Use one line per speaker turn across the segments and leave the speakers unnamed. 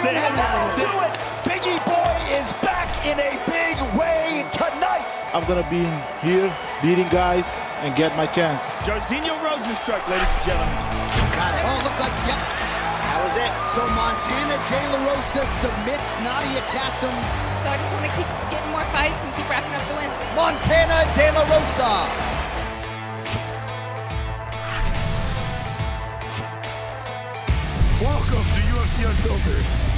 That's it.
And that'll do it. Biggie Boy is back in a big way tonight.
I'm gonna be in here beating guys and get my chance.
Jairzinho Rozenstruik, ladies and gentlemen.
Got it. Oh, look like, yep. That was it. So Montana De La Rosa submits Nadia Kassem.
So I just want to keep getting more fights and keep racking up the wins.
Montana De La Rosa.
Welcome to UFC Unfiltered.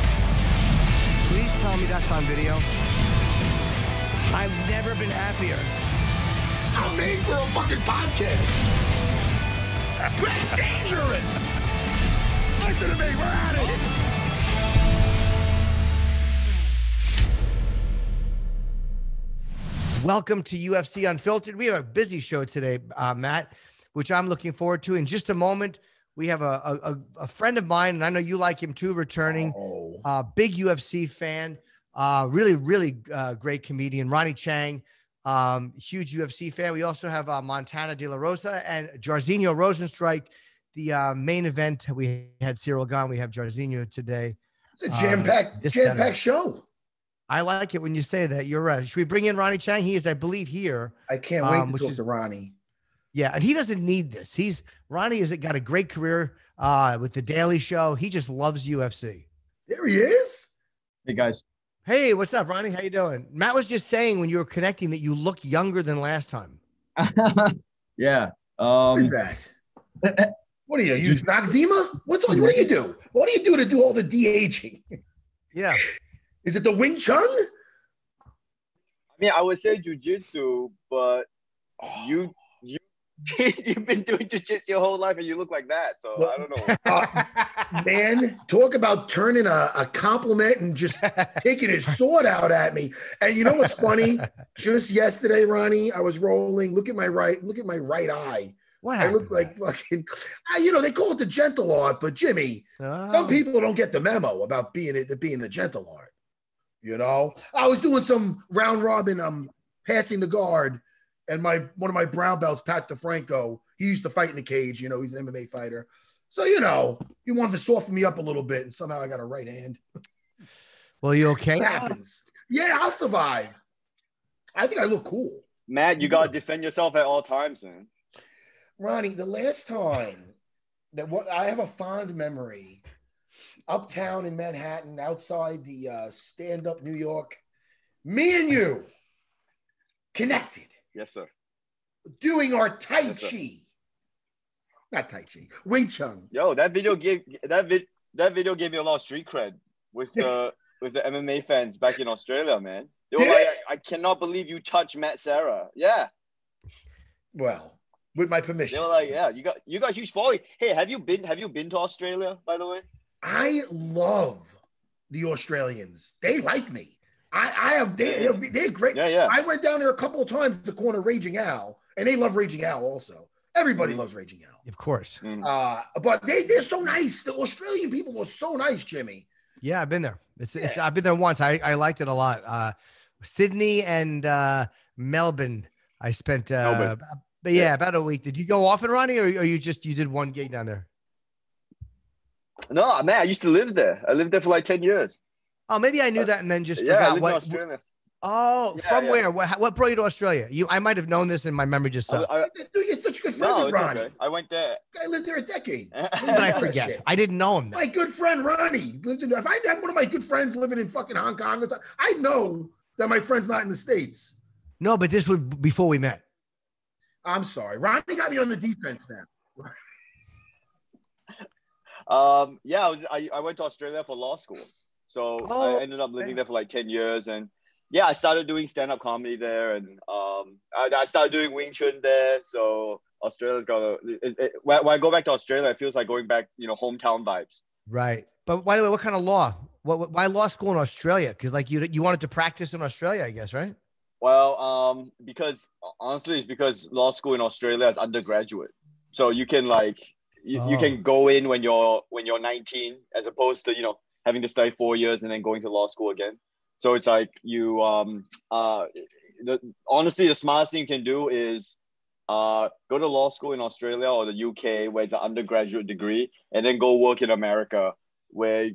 Please tell me that's on video. I've never been happier.
I'm made for a fucking podcast. That's dangerous. Listen to me, we're at it.
Welcome to UFC Unfiltered. We have a busy show today, uh, Matt, which I'm looking forward to. In just a moment, we have a, a, a friend of mine, and I know you like him too, returning,
Oh.
uh, big UFC fan, uh, really, really uh, great comedian, Ronny Chieng, um, huge UFC fan. We also have uh, Montana De La Rosa and Jairzinho Rozenstruik, the uh, main event. We had Ciryl Gane, we have Jairzinho today.
It's a jam-packed,
Um, this
jam-packed show.
I like it when you say that. You're right. Should we bring in Ronny Chieng? He is, I believe, here.
I can't wait
Um,
to talk
is-
to Ronny.
Yeah, and he doesn't need this. He's Ronny has got a great career uh, with the Daily Show. He just loves UFC.
There he is.
Hey guys.
Hey, what's up, Ronny? How you doing? Matt was just saying when you were connecting that you look younger than last time.
yeah.
What
Um
is that? What do you use Noxzema? What's all, what do you do? What do you do to do all the de aging?
Yeah.
Is it the Wing Chun?
I mean I would say jujitsu, but
Oh,
you you you've been doing jujitsu your whole life and you look like that. So
Well-
I don't know.
uh, man, talk about turning a, a compliment and just taking his sword out at me. And you know what's funny? Just yesterday, Ronny, I was rolling. Look at my right. Look at my right eye.
what
I
happened?
look like fucking. Uh, you know, they call it the gentle art, but Jimmy,
Oh.
some people don't get the memo about being it, being the gentle art. You know, I was doing some round robin, um, passing the guard, and my one of my brown belts, Pat DeFranco, he used to fight in the cage. You know, he's an MMA fighter, so you know, he wanted to soften me up a little bit, and somehow I got a right hand.
Well, you okay?
It happens. Yeah, I'll survive. I think I look cool,
Matt, you gotta defend yourself at all times, man.
Ronny. The last time that what I have a fond memory uptown in Manhattan, outside the uh, stand up New York, me and you connected,
Yes, sir.
doing our Tai
Yes, sir.
Chi. Not Tai Chi, Wing Chun.
Yo, that video gave that vid that video gave me a lot of street cred with the with the MMA fans back in Australia, man. They were
Did
like,
it?
I, I cannot believe you touched Matt Serra. Yeah.
Well, with my permission.
They were like, yeah, you got you got huge following. Hey, have you been have you been to Australia, by the way?
I love the Australians. They like me. I, I have they, they're, they're great.
Yeah, yeah.
I went down there a couple of times to corner Raging Al, and they love Raging Al also. Everybody
Mhm.
loves Raging Al.
Of course.
Mm.
Uh, but they they're so nice. The Australian people were so nice, Jimmy.
Yeah, I've been there. It's, it's I've been there once. I, I liked it a lot. Uh, Sydney and uh, Melbourne. I spent uh,
Melbourne.
ab- but yeah, about a week. Did you go often, Ronny, or, or you just you did one gig down there?
No, man, I used to live there. I lived there for like 10 years.
Oh, maybe I knew that and then just
yeah, I
forgot
lived in
what.
Australia.
Oh,
Yeah,
from
yeah.
where? What, what brought you to Australia? You, I might have known this, and my memory just
I,
sucks.
I,
Dude, you're such a good friend
no,
with Ronny.
okay. I went there.
I lived there a decade.
But I forget. I didn't know him. Then.
My good friend Ronny lives in. If I had one of my good friends living in fucking Hong Kong, or I know that my friend's not in the states.
No, but this was before we met.
I'm sorry. Ronny got me on the defense now.
Um, yeah, I, was, I, I went to Australia for law school. So
Oh,
I ended up living there for like 10 years. And yeah, I started doing stand up comedy there. And um, I, I started doing Wing Chun there. So Australia's got a, it, it, when, I go back to Australia, it feels like going back, you know, hometown vibes.
Right. But by the way, what kind of law? What, what why law school in Australia? Because like you you wanted to practice in Australia, I guess, right?
Well, um, because honestly, it's because law school in Australia is undergraduate, so you can like you, you
Oh.
can go in when you're when you're 19, as opposed to you know having to study four years and then going to law school again. So it's like you um uh the honestly the smartest thing you can do is uh go to law school in Australia or the UK where it's an undergraduate degree, and then go work in America where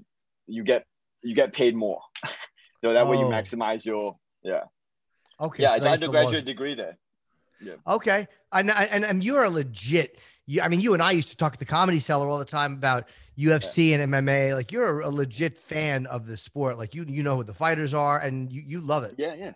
you get you get paid more. so that way you
Oh.
maximize your yeah
Okay.
yeah
so
it's undergraduate degree there.
Okay, and and and you're a legit. You, I mean, you and I used to talk at the Comedy Cellar all the time about UFC and MMA. Like you're a legit fan of the sport. Like you you know who the fighters are, and you you love it.
Yeah, yeah,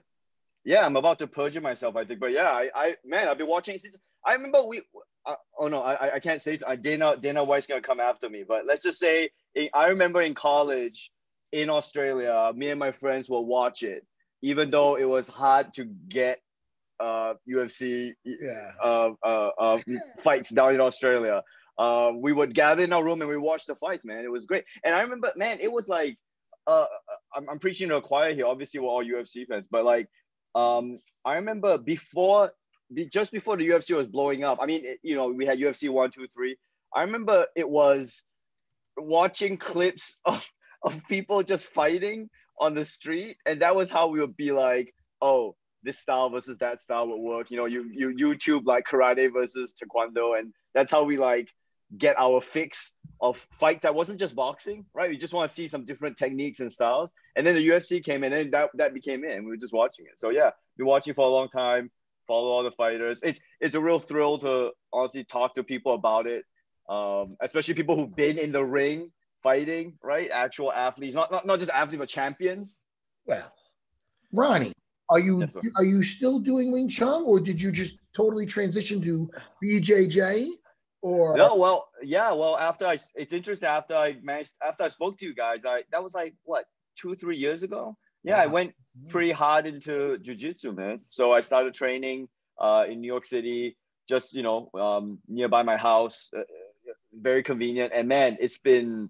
yeah. I'm about to perjure myself, I think, but yeah, I, I man, I've been watching since. I remember we. Uh, oh no, I, I can't say. Uh, Dana Dana White's gonna come after me, but let's just say I remember in college in Australia, me and my friends will watch it, even though it was hard to get uh, UFC
Yeah.
uh, uh, uh, fights down in Australia. Uh, we would gather in our room and we watched the fights, man. It was great. And I remember, man, it was like, uh, I'm, I'm preaching to a choir here. Obviously, we're all UFC fans, but like, um, I remember before, be, just before the UFC was blowing up. I mean, it- you know, we had UFC one, two, three. I remember it was watching clips of of people just fighting on the street, and that was how we would be like, oh, this style versus that style would work. You know, you you YouTube like karate versus taekwondo, and that's how we like get our fix of fights that wasn't just boxing, right? We just want to see some different techniques and styles. And then the UFC came in, and that that became it, and we were just watching it. So yeah, been watching for a long time. Follow all the fighters. It's it's a real thrill to honestly talk to people about it, um, especially people who've been in the ring fighting, right? Actual athletes, not not, not just athletes, but champions.
Well, Ronny, are you
Yes,
are you still doing Wing Chun, or did you just totally transition to BJJ? Or
No, well, yeah, well, after I, it's interesting. After I managed, after I spoke to you guys, I that was like what two, three years ago. Yeah, I went pretty hard into jujitsu, man. So I started training uh, in New York City, just you know, um, nearby my house, uh, very convenient. And man, it's been.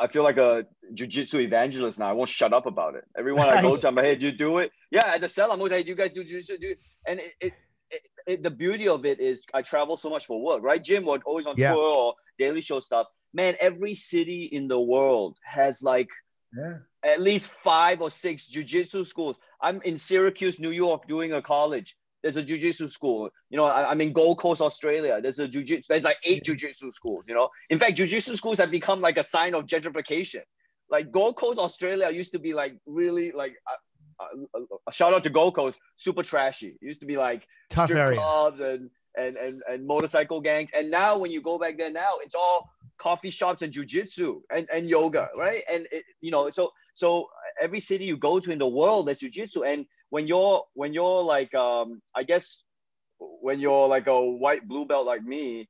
I- feel like a jujitsu evangelist now. I won't shut up about it. Everyone I go to, I'm like, hey, do you do it? Yeah, at the cell, I'm always like, do you guys do jujitsu? Do and it, it, it, it, the beauty of it is I travel so much for work, right? Jim, we're always on
Yeah.
tour or daily show stuff. Man, every city in the world has like
yeah,
at least five or six jujitsu schools. I'm in Syracuse, New York, doing a college. There's a jujitsu school. You know, I, I'm in Gold Coast, Australia. There's a jujitsu. There's like eight jujitsu schools. You know, in fact, jujitsu schools have become like a sign of gentrification. Like Gold Coast, Australia used to be like really like. Uh, uh, uh, shout out to Gold Coast, super trashy. It used to be like
Tough
strip
area.
clubs and, and and and motorcycle gangs. And now when you go back there now, it's all coffee shops and jujitsu and, and yoga, right? And it, you know, so so every city you go to in the world, there's jujitsu. And when you're when you're like um, I guess when you're like a white blue belt like me,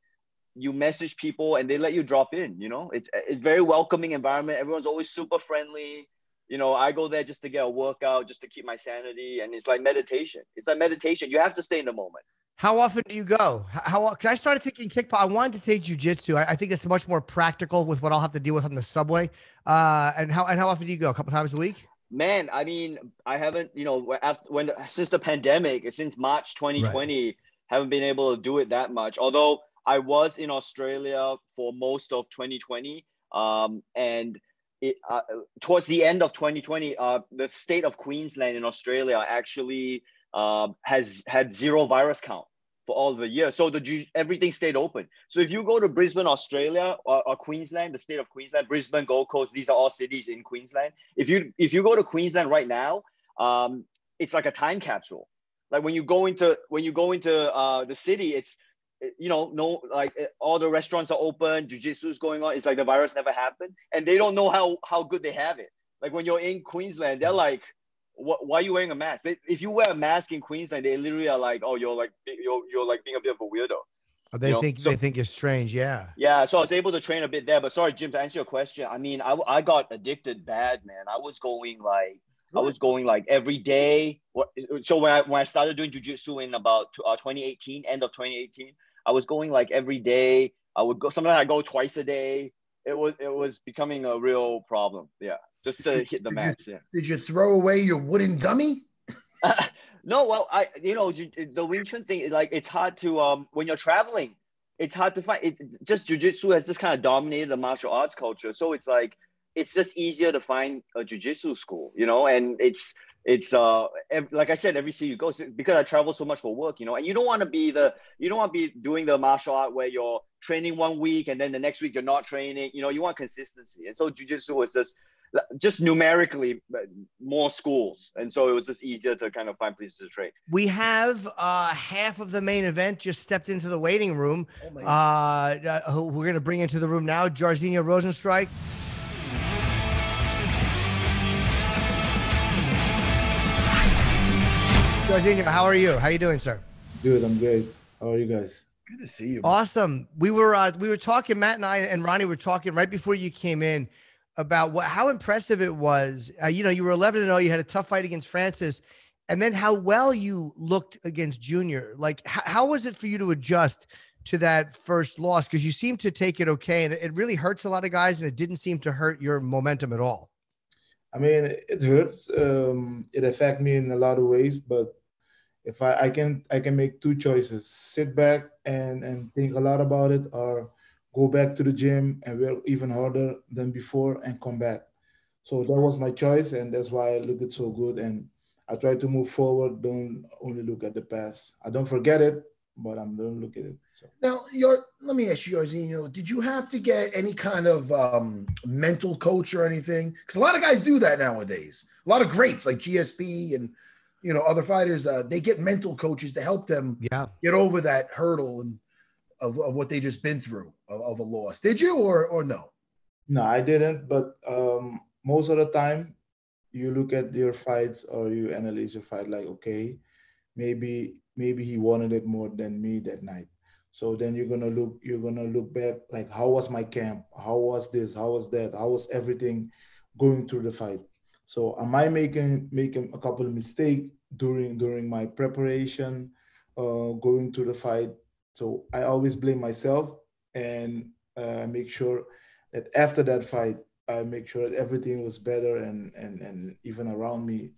you message people and they let you drop in. You know, it's it's very welcoming environment. Everyone's always super friendly. You know, I go there just to get a workout, just to keep my sanity, and it's like meditation. It's like meditation. You have to stay in the moment.
How often do you go? How? Because I started thinking kickball. I wanted to take jujitsu. I, I think it's much more practical with what I'll have to deal with on the subway. Uh, and how and how often do you go? A couple times a week?
Man, I mean, I haven't, you know, after when since the pandemic, since March 2020, haven't been able to do it that much. Although I was in Australia for most of 2020, um, and it uh, towards the end of 2020, uh, the state of Queensland in Australia actually um, has had zero virus count for all the year. So the everything stayed open. So if you go to Brisbane, Australia, or, or Queensland, the state of Queensland, Brisbane, Gold Coast, these are all cities in Queensland. If you if you go to Queensland right now, um, it's like a time capsule. Like when you go into when you go into uh, the city, it's you know no like eh, all the restaurants are open, jujitsu's going on. It's like the virus never happened, and they don't know how how good they have it. Like when you're in Queensland, they're like, what, why are you wearing a mask? They, if you wear a mask in Queensland, they literally are like, oh, you're like you're you're like being a bit of a weirdo.
Oh, They
You
think
so-
they think you're strange. Yeah.
Yeah, so I was able to train a bit there. But sorry, Jim, to answer your question, I mean, I, I got addicted bad, man. I was going like I was going like every day. So when I when I started doing jujitsu in about uh, 2018, end of 2018, I was going like every day. I would go. Sometimes I go twice a day. It was it was becoming a real problem. Yeah, just to hit the mats. Yeah.
did you throw away your wooden dummy?
no, well, I you know the Wing Chun thing, like it's hard to um when you're traveling, it's hard to find. It just jujitsu has just kind of dominated the martial arts culture, so it's like it's just easier to find a jujitsu school, you know, and it's it's uh like I said, every city you go because I travel so much for work, you know, and you don't want to be the you don't want to be doing the martial art where you're training one week and then the next week you're not training, you know, you want consistency, and so jujitsu is just just numerically more schools, and so it was just easier to kind of find places to train.
We have uh, half of the main event just stepped into the waiting room.
Oh
Uh, uh, we're going to bring into the room now, Jairzinho Rozenstruik. Jairzinho, how are you? How are you doing, sir?
Good, I'm good. How are you guys?
Good to see you.
Awesome. We were uh, we were talking. Matt and I and Ronnie were talking right before you came in about what how impressive it was. Uh, you know, you were 11 and 0. You had a tough fight against Francis, and then how well you looked against Junior. Like, h- how was it for you to adjust to that first loss? Because you seemed to take it okay, and it- really hurts a lot of guys, and it didn't seem to hurt your momentum at all.
I mean, it hurts. Um, it affects me in a lot of ways, but if I, I can I can make two choices: sit back and and think a lot about it, or go back to the gym and work even harder than before and come back. So that was my choice, and that's why I looked it so good. And I try to move forward. Don't only look at the past. I don't forget it, but I'm don't look at it. So.
Now, your let me ask you, Jairzinho, did you have to get any kind of um, mental coach or anything? Because a lot of guys do that nowadays. A lot of greats like GSP and you know other fighters, uh, they get mental coaches to help them
Yeah.
get over that hurdle and of, of what they just been through of, of a loss. Did you or or no?
No, I didn't. But um, most of the time, you look at your fights or you analyze your fight like, okay, maybe maybe he wanted it more than me that night. So then you're gonna look you're gonna look back like how was my camp? How was this? How was that? How was everything going through the fight? So am I making making a couple of mistakes during during my preparation, uh, going through the fight? So I always blame myself and uh, make sure that after that fight, I make sure that everything was better and and and even around me,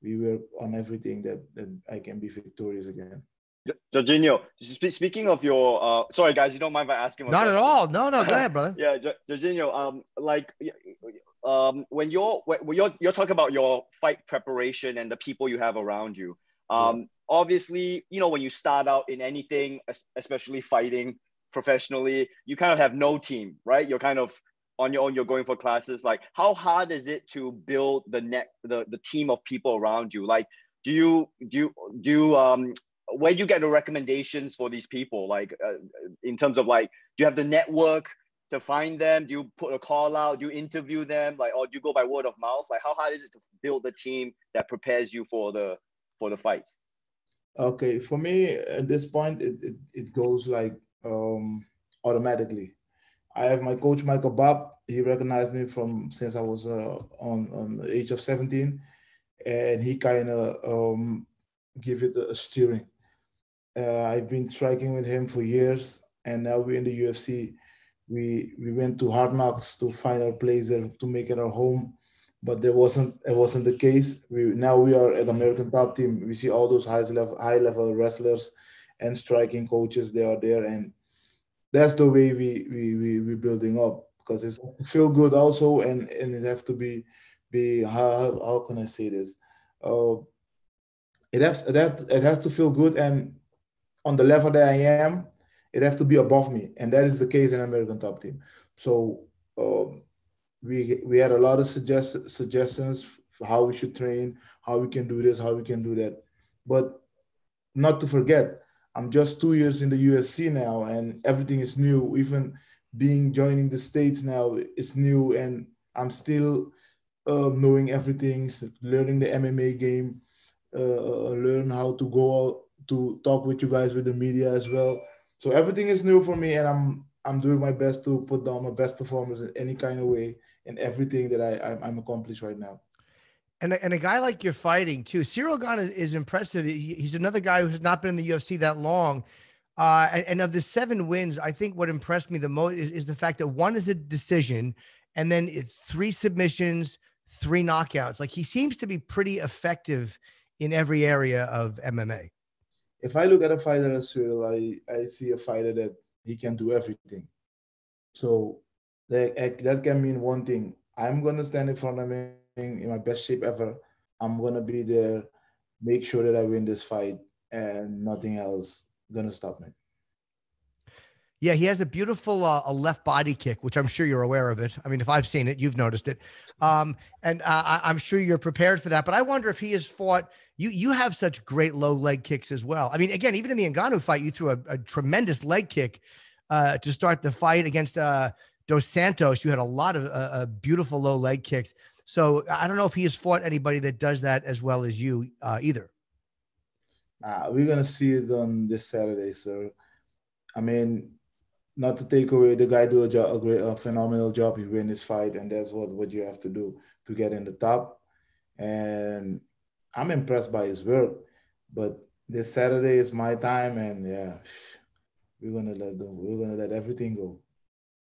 we were on everything that that I can be victorious again.
Jairzinho, speaking of your, uh, sorry guys, you don't mind if I ask him?
Not at
question?
all. No, no. Go ahead, brother.
Yeah, Jo- Jairzinho, um, like, um, when you're when you're you're talking about your fight preparation and the people you have around you, um, obviously, you know, when you start out in anything, especially fighting professionally, you kind of have no team, right? You're kind of on your own. You're going for classes. Like, how hard is it to build the net the the team of people around you? Like, do you do you do you, um where do you get the recommendations for these people? Like, uh, in terms of like, do you have the network? to find them? Do you put a call out? Do you interview them? Like, or do you go by word of mouth? Like, how hard is it to build the team that prepares you for the for the fights?
Okay, for me at this point, it it, it goes like um, automatically. I have my coach Michael Babb. He recognized me from since I was uh, on on the age of 17, and he kind of um, give it a steering. Uh, I've been striking with him for years, and now we're in the UFC. We we went to Hard Knocks to find our place there to make it our home, but there wasn't it wasn't the case. We now we are at American Top Team. We see all those high level high level wrestlers and striking coaches. They are there, and that's the way we we we we building up because it's feel good also, and and it have to be be how how, can I say this? Uh, it has it it has to feel good and on the level that I am, it has to be above me, and that is the case in American Top Team. So um, we we had a lot of suggest, suggestions for how we should train, how we can do this, how we can do that, but not to forget, I'm just two years in the UFC now, and everything is new. Even being joining the states now is new, and I'm still uh, knowing everything, learning the MMA game, uh, learn how to go out to talk with you guys with the media as well. So everything is new for me, and I'm I'm doing my best to put down my best performance in any kind of way in everything that I I'm, I'm accomplished right now.
And a, and a guy like you're fighting too, Ciryl Gane is, is impressive. He- he's another guy who has not been in the UFC that long. Uh, and, and of the seven wins, I think what impressed me the most is, is the fact that one is a decision, and then it's three submissions, three knockouts. Like he seems to be pretty effective in every area of MMA.
If I look at a fighter as Ciryl, I I see a fighter that he can do everything. So that that can mean one thing. I'm gonna stand in front of him in my best shape ever. I'm gonna be there, make sure that I win this fight, and nothing else gonna stop me.
Yeah, he has a beautiful uh, a left body kick, which I'm sure you're aware of it. I mean, if I've seen it, you've noticed it, um, and uh, I, I'm sure you're prepared for that. But I wonder if he has fought. You you have such great low leg kicks as well. I mean, again, even in the Ngannou fight, you threw a, a tremendous leg kick uh, to start the fight against uh, Dos Santos. You had a lot of uh, uh, beautiful low leg kicks. So I don't know if he has fought anybody that does that as well as you uh, either.
Uh, we're gonna see it on this Saturday, sir. I mean, not to take away the guy do a, job, a great, a phenomenal job. He win his fight, and that's what what you have to do to get in the top. And I'm impressed by his work, but this Saturday is my time, and yeah, we're gonna let them, we're gonna let everything go.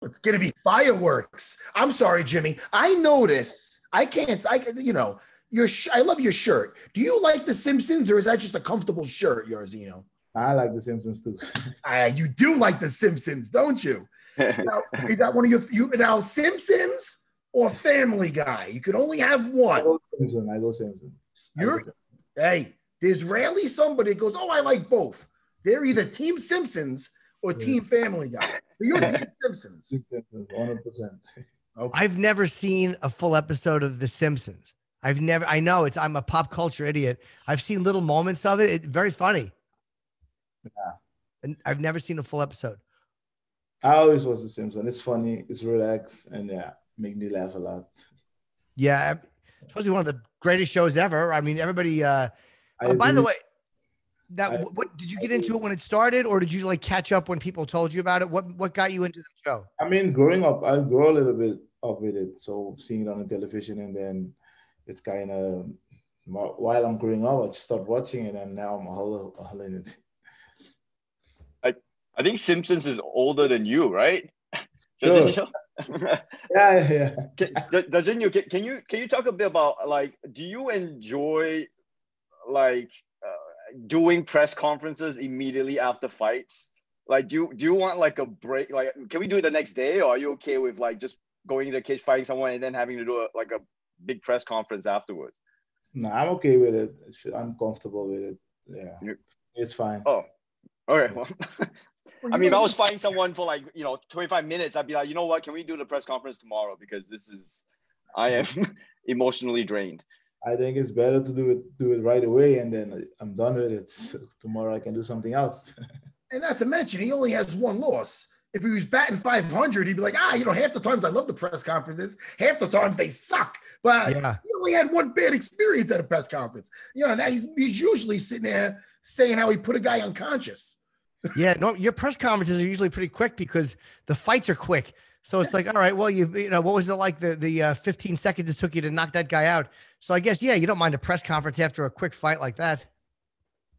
It's gonna be fireworks. I'm sorry, Jimmy. I notice. I can't. I you know your. Sh- I love your shirt. Do you like The Simpsons, or is that just a comfortable shirt, Yours, you know.
I like The Simpsons too.
uh, you do like The Simpsons, don't you? now, is that one of your you now Simpsons or Family Guy? You can only have one.
I go Simpson. I Simpson.
You're hey. There's rarely somebody that goes, oh, I like both. They're either Team Simpsons or
Yeah.
Team Family Guy. But you're Team Simpsons.
One hundred percent.
Okay.
I've never seen a full episode of The Simpsons. I've never. I know it's. I'm a pop culture idiot. I've seen little moments of it. It's very funny.
Yeah.
And I've never seen a full episode.
I always was The Simpsons. It's funny. It's relaxed, and yeah, make me laugh a lot.
Yeah, it's supposed to be one of the greatest shows ever. I mean, everybody. Uh,
I
oh, by the way, that
I-
what did you get into it when it started, or did you like catch up when people told you about it? What what got you into the show?
I mean, growing up, I grew a little bit up with it. So seeing it on the television, and then it's kind of while I'm growing up, I just started watching it, and now I'm all, all in it.
I i think Simpsons is older than you, right?
Sure. Yeah, yeah.
Can- doesn't you? Can, can you can you talk a bit about like? Do you enjoy like doing press conferences immediately after fights? Like, do you, do you want like a break? Like, can we do it the next day, or are you okay with like just going to the cage, fighting someone, and then having to do a, like a big press conference afterwards?
No, I'm okay with it. I'm comfortable with it. Yeah,
You-
it's fine.
Oh, okay. Well,
Well,
I mean, if I was fighting someone for like you know 25 minutes, I'd be like, you know what? Can we do the press conference tomorrow? Because this is, I am emotionally drained.
I think it's better to do it do it right away, and then I'm done with it. So tomorrow I can do something else.
and not to mention, he only has one loss. If he was batting 500, he'd be like, ah, you know, half the times I love the press conferences, half the times they suck. But
Yeah.
he only had one bad experience at a press conference. You know, now he's, he's usually sitting there saying how he put a guy unconscious.
Yeah, no, your press conferences are usually pretty quick because the fights are quick. So it's like, all right, well, you you know, what was it like the the uh, 15 seconds it took you to knock that guy out? So I guess yeah, you don't mind a press conference after a quick fight like that.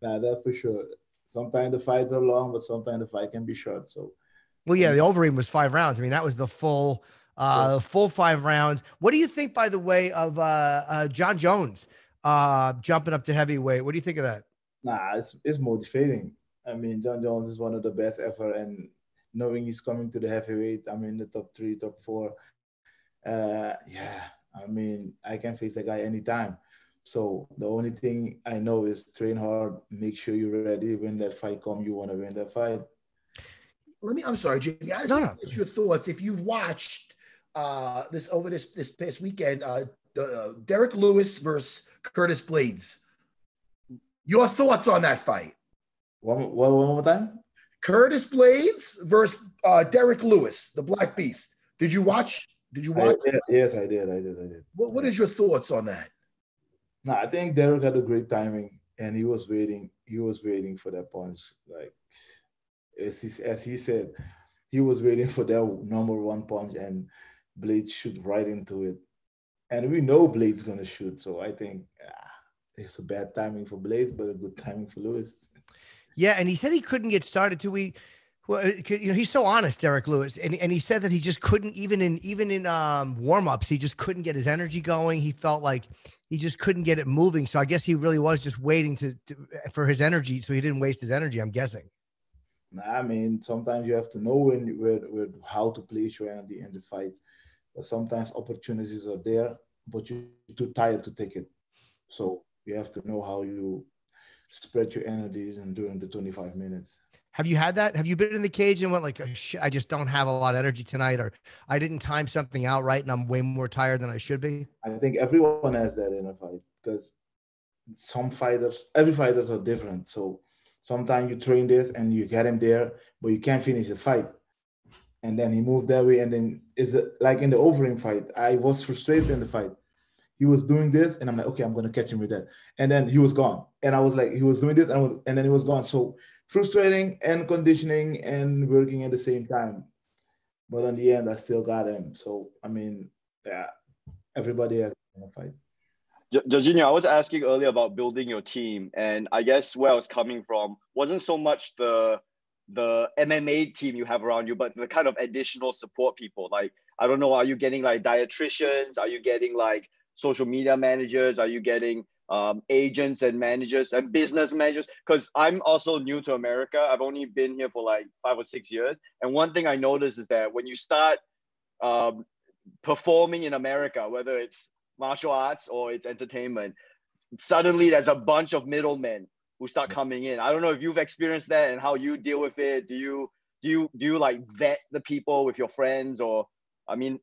nah, that's for sure. Sometimes the fights are long, but sometimes the fight can be short. So
Well, yeah, the Overeem was five rounds. I mean, that was the full uh the full five rounds. What do you think, by the way, of uh, uh Jon Jones uh jumping up to heavyweight? What do you think of that?
nah, it's it's motivating. I mean, Jon Jones is one of the best ever, and knowing he's coming to the heavyweight, I'm in the top three, top four. Uh, yeah, I mean, I can face the guy anytime. So the only thing I know is train hard, make sure you're ready. When that fight come, you want to win that fight.
Let me, I'm sorry, Jimmy. I just
No,
want
no.
to get your thoughts. If you've watched uh, this over this this past weekend, uh, the, uh, Derek Lewis versus Curtis Blaydes. Your thoughts on that fight?
One, one, one more time.
Curtis Blaydes versus uh, Derek Lewis, the Black Beast. Did you watch? Did you
I
watch?
did- yes, I did. I did. I did.
What, what is your thoughts on that?
No, I think Derek had a great timing, and he was waiting. He was waiting for that punch. Like as he, as he said, he was waiting for that number one punch, and Blade shoot right into it. And we know Blaydes gonna shoot, so I think ah, it's a bad timing for Blaydes, but a good timing for Lewis.
Yeah, and he said he couldn't get started till we. Well, uh, you know, he's so honest, Derek Lewis, and, and he said that he just couldn't even in even in um, warm ups, he just couldn't get his energy going. He felt like he just couldn't get it moving. So I guess he really was just waiting to, to for his energy, so he didn't waste his energy. I'm guessing.
I mean, sometimes you have to know when where, where how to place your energy in the fight. But sometimes opportunities are there, but you're too tired to take it. So you have to know how you spread your energies and during the 25 minutes.
Have you had that? Have you been in the cage and went like, oh, I just don't have a lot of energy tonight, or I didn't time something out right, and I'm way more tired than I should be?
I think everyone has that in a fight because some fighters, every fighters are different. So sometimes you train this and you get him there, but you can't finish the fight. And then he moved that way, and then is it like in the Overeem fight? I was frustrated in the fight. He was doing this, and I'm like, okay, I'm gonna catch him with that. And then he was gone, and I was like, he was doing this, and, and then he was gone. So frustrating and conditioning and working at the same time. But in the end, I still got him. So I mean, yeah, everybody has a fight.
Jairzinho, I was asking earlier about building your team, and I guess where I was coming from wasn't so much the the MMA team you have around you, but the kind of additional support people. Like, I don't know, are you getting like dietitians? Are you getting like social media managers? Are you getting um, agents and managers and business managers because I'm also new to America. I've only been here for like five or six years. And one thing I noticed is that when you start um, performing in America, whether it's martial arts or it's entertainment, suddenly there's a bunch of middlemen who start coming in. I don't know if you've experienced that and how you deal with it. Do you do you do you like vet the people with your friends or I mean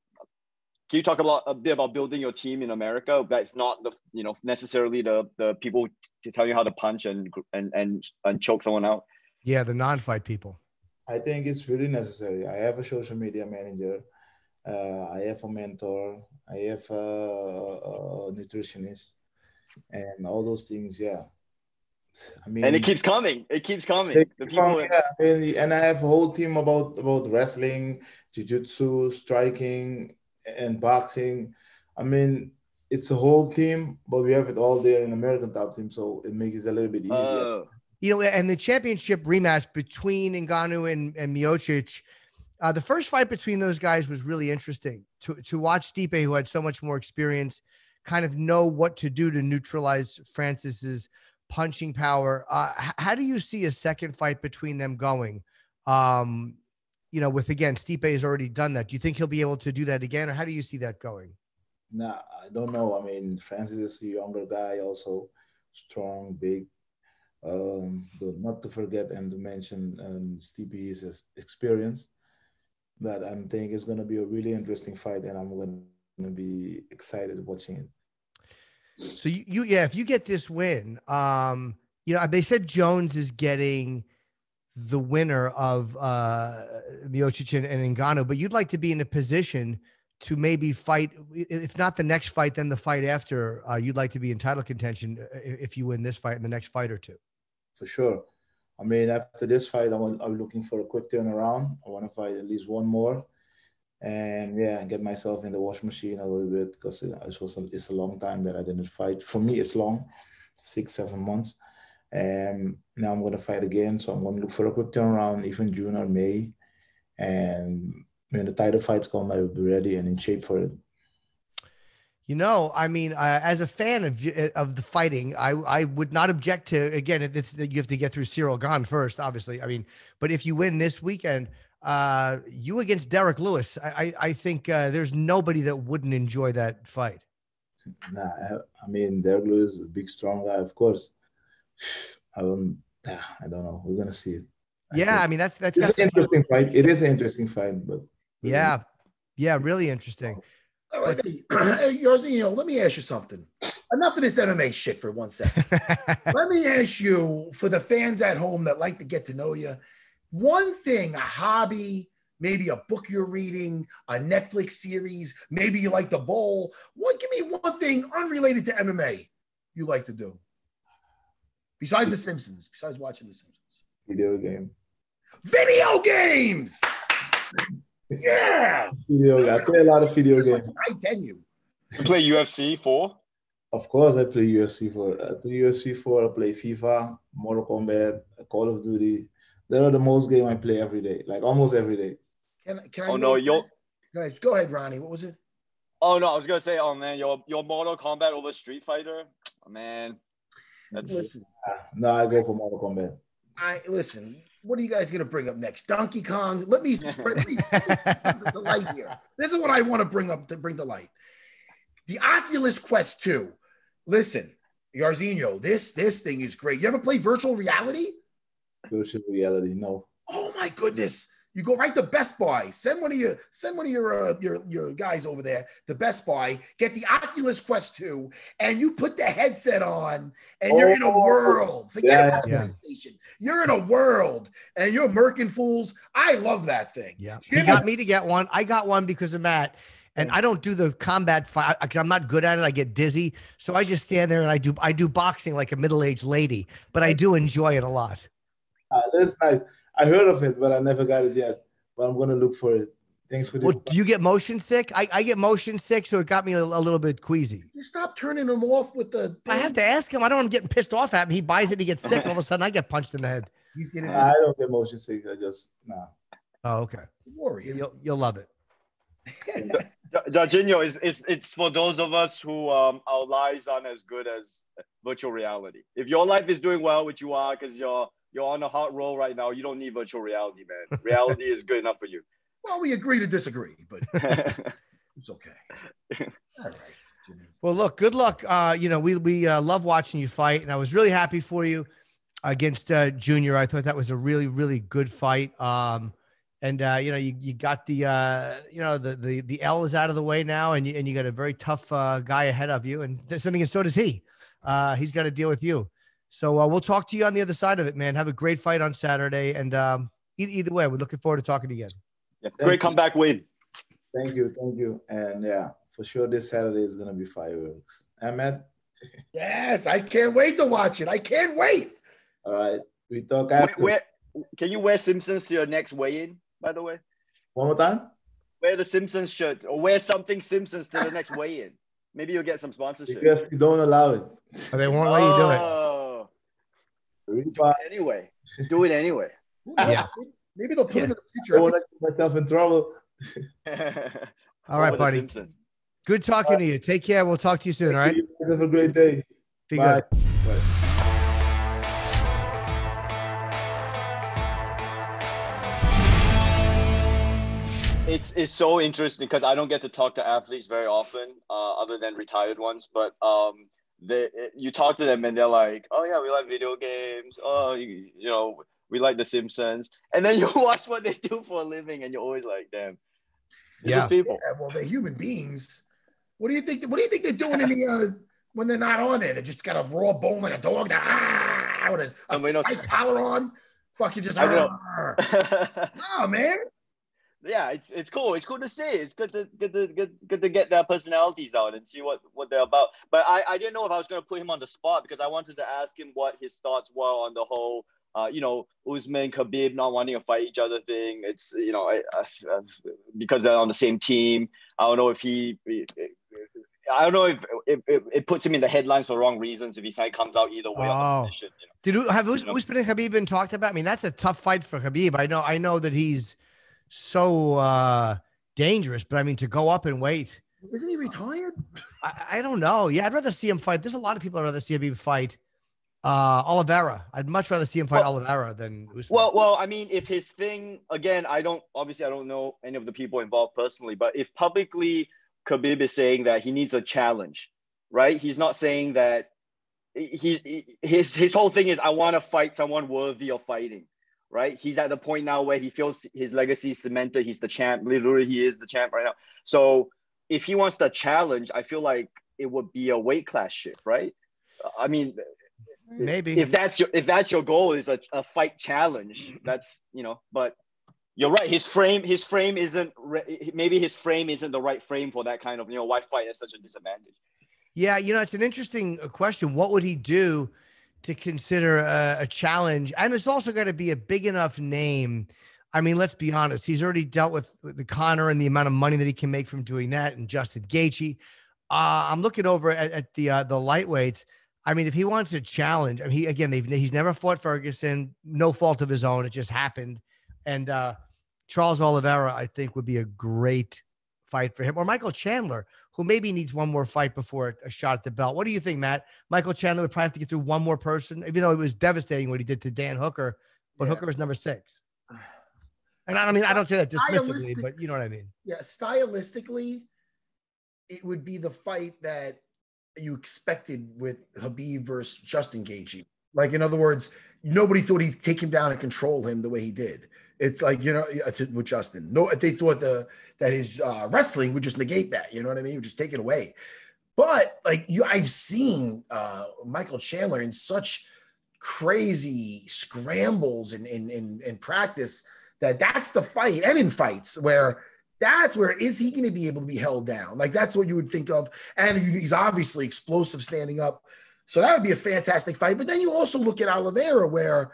can you talk about a bit about building your team in America? That's not the you know necessarily the the people to tell you how to punch and and and and choke someone out.
Yeah, the non-fight people.
I think it's really necessary. I have a social media manager. Uh, I have a mentor. I have a, a, nutritionist, and all those things. Yeah,
I mean, and it keeps coming. It keeps coming. The
people, yeah, and I have a whole team about about wrestling, jiu-jitsu, striking, and boxing. I mean, it's a whole team, but we have it all there in American top team, so it makes it a little bit easier. Uh,
you know, and the championship rematch between Ngannou and, and Miocic, uh, the first fight between those guys was really interesting to, to watch Stipe, who had so much more experience, kind of know what to do to neutralize Francis's punching power. Uh, how do you see a second fight between them going? Um, you know, with again, Stipe has already done that. Do you think he'll be able to do that again, or how do you see that going?
Nah, I don't know. I mean, Francis is a younger guy, also strong, big. Um, not to forget and to mention um, Stipe's experience. But I'm thinking it's going to be a really interesting fight, and I'm going to be excited watching it.
So you, you yeah, if you get this win, um, you know, they said Jones is getting the winner of uh, Miocic and, Ngannou, but you'd like to be in a position to maybe fight, if not the next fight, then the fight after. Uh, you'd like to be in title contention uh, if you win this fight and the next fight or two.
For sure. I mean, after this fight, I'm, I'm looking for a quick turnaround. I want to fight at least one more, and yeah, get myself in the wash machine a little bit because it, it was a, it's a long time that I didn't fight. For me, it's long, six seven months. And now I'm going to fight again. So I'm going to look for a quick turnaround, even June or May. And when the title fights come, I will be ready and in shape for it.
You know, I mean, uh, as a fan of of the fighting, I I would not object to again. It's that you have to get through Ciryl Gane first, obviously. I mean, but if you win this weekend, uh, you against Derek Lewis, I I, I think uh, there's nobody that wouldn't enjoy that fight.
Nah, I mean, Derek Lewis is a big, strong guy, of course. I don't. Ah, I don't know. We're gonna see it.
I yeah, I mean that's that's
it's an interesting fight. It is an interesting fight, but
yeah, yeah, really interesting.
All right, yours. You know, let me ask you something. Enough of this MMA shit for one second. let me ask you, for the fans at home that like to get to know you, one thing, a hobby, maybe a book you're reading, a Netflix series, maybe you like the bowl. What? Give me one thing unrelated to MMA you like to do. Besides The Simpsons, besides watching The Simpsons.
Video game.
Video games. yeah.
Video. I play a lot of video games.
I tell you.
You play UFC four.
Of course, I play UFC four. I play UFC four. I play FIFA, Mortal Kombat, Call of Duty. They are the most game I play every day, like almost every day.
Can, can I?
Oh no, you
guys, go ahead, Ronny. What was it?
Oh no, I was gonna say, oh man, your your Mortal Kombat over Street Fighter, oh, man, that's
listen.
No, I go for Mortal Kombat.
I listen. What are you guys gonna bring up next? Donkey Kong. Let me spread the light here. This is what I want to bring up to bring the light. The Oculus Quest 2. Listen, Jairzinho, this this thing is great. You ever play virtual reality?
virtual reality. No.
Oh my goodness. You go right to Best Buy. Send one of your send one of your uh, your your guys over there to Best Buy. Get the Oculus Quest 2, and you put the headset on, and you're in a
Oh,
world. Forget
yeah,
about
yeah.
PlayStation. You're in a world, and you're murking fools. I love that thing.
Yeah. He got me to get one. I got one because of Matt. And I don't do the combat fight because I'm not good at it. I get dizzy. So I just stand there and I do I do boxing like a middle-aged lady, but I do enjoy it a lot.
Uh, that's nice. I heard of it, but I never got it yet. But I'm gonna look for it. Thanks for the.
Well, do you get motion sick? I, I get motion sick, so it got me a, a little bit queasy.
You stop turning him off with the.
I have to ask him. I don't want him getting pissed off at me. He buys it, he gets sick. All of a sudden, I get punched in the head.
He's getting
I don't get motion sick. I just nah.
Oh, okay.
warrior.
You'll, you'll love it.
Jairzinho, is it's, it's for those of us who um, our lives aren't as good as virtual reality. If your life is doing well, which you are, because you're you're on a hot roll right now, you don't need virtual reality, man. Reality is good enough for you.
Well, we agree to disagree, but it's okay. All right, Jimmy.
Well, look, good luck. Uh, you know, we we uh, love watching you fight, and I was really happy for you against uh, Junior. I thought that was a really really good fight. Um, and uh, you know, you, you got the uh, you know the the the L is out of the way now, and you and you got a very tough uh, guy ahead of you, and there's something, and so does he. Uh, he's got to deal with you. So uh, we'll talk to you on the other side of it, man. Have a great fight on Saturday, and um, either, either way, we're looking forward to talking to you again.
Yeah, great comeback win.
Thank you, thank you, and yeah, for sure this Saturday is gonna be fireworks. Ahmed,
Yes, I can't wait to watch it. I can't wait.
all right, we talk
Where,
after.
where, can you wear Simpsons to your next weigh-in? By the way,
One more time.
wear the Simpsons shirt or wear something Simpsons to the next weigh-in. Maybe you'll get some sponsorship.
Because you don't allow it.
But they won't let you do it.
Oh,
Reebok.
anyway, do it anyway.
Yeah.
Maybe they'll put
Yeah.
him in the future.
I
future.
want to get myself in trouble.
All right, buddy.
Simpsons.
Good talking to you. Take care. We'll talk to you soon. All right.
You Have a great day.
Be
Bye.
good.
Bye.
it's it's so interesting because I don't get to talk to athletes very often, uh, other than retired ones. But um, they you talk to them and they're like, "Oh yeah, we like video games. Oh, you, you know, we like The Simpsons." And then you watch what they do for a living, and you're always like, "Damn,
Yeah.
people."
Yeah, well, they're human beings. What do you think? What do you think they're doing in the uh, when they're not on there? They just got a raw bone like a dog. That ah, with a, a spike collar on. Fuck you, just.
I know.
No, man.
Yeah, it's it's cool. It's cool to see. It's good to good to good, good to get their personalities out and see what what they're about. But I I didn't know if I was gonna put him on the spot because I wanted to ask him what his thoughts were on the whole. Uh, you know, Usman Khabib not wanting to fight each other thing. It's you know, I, I, I, because they're on the same team. I don't know if he. I don't know if, if, if it puts him in the headlines for wrong reasons if his side comes out either way
Oh.
position. You know?
Did have Us-
You know.
Usman and Habib been talked about? I mean, that's a tough fight for Habib. I know, I know that he's so uh dangerous, but I mean, to go up and wait,
Isn't he retired?
I, I don't know. Yeah, I'd rather see him fight. There's a lot of people I'd rather see him fight. Uh, Oliveira. I'd much rather see him fight Oliveira than Usman.
Well, well, I mean, if his thing again, I don't obviously I don't know any of the people involved personally, but if publicly Khabib is saying that he needs a challenge, right? He's not saying that he, he his his whole thing is I want to fight someone worthy of fighting, right? He's at the point now where he feels his legacy is cemented. He's the champ. Literally, he is the champ right now. So if he wants to challenge, I feel like it would be a weight class shift, right? I mean,
maybe.
if that's your if that's your goal is a, a fight challenge that's you know but you're right his frame his frame isn't re- maybe his frame isn't the right frame for that kind of you know why fight at such a disadvantage
Yeah, you know, it's an interesting question. What would he do to consider a, a challenge? And it's also got to be a big enough name. I mean, let's be honest. He's already dealt with, with the Conor and the amount of money that he can make from doing that, and Justin Gaethje. Uh, I'm looking over at, at the uh, the lightweights. I mean, if he wants a challenge, I mean, he again, he's never fought Ferguson, no fault of his own. It just happened. And uh, Charles Oliveira, I think, would be a great fight for him, or Michael Chandler, who maybe needs one more fight before a shot at the belt. What do you think, Matt? Michael Chandler would probably have to get through one more person, even though it was devastating what he did to Dan Hooker, but
Yeah.
Hooker was number six. And I don't mean I don't say that dismissively, but you know what I mean.
Yeah, stylistically, it would be the fight that you expected with Habib versus Justin Gaethje. Like in other words, nobody thought he'd take him down and control him the way he did. It's like you know with Justin. No, they thought the that his uh, wrestling would just negate that. You know what I mean? Would just take it away. But like you, I've seen uh, Michael Chandler in such crazy scrambles in, in in in practice that that's the fight and in fights where that's where is he going to be able to be held down like that's what you would think of and he's obviously explosive standing up so that would be a fantastic fight but then you also look at Oliveira where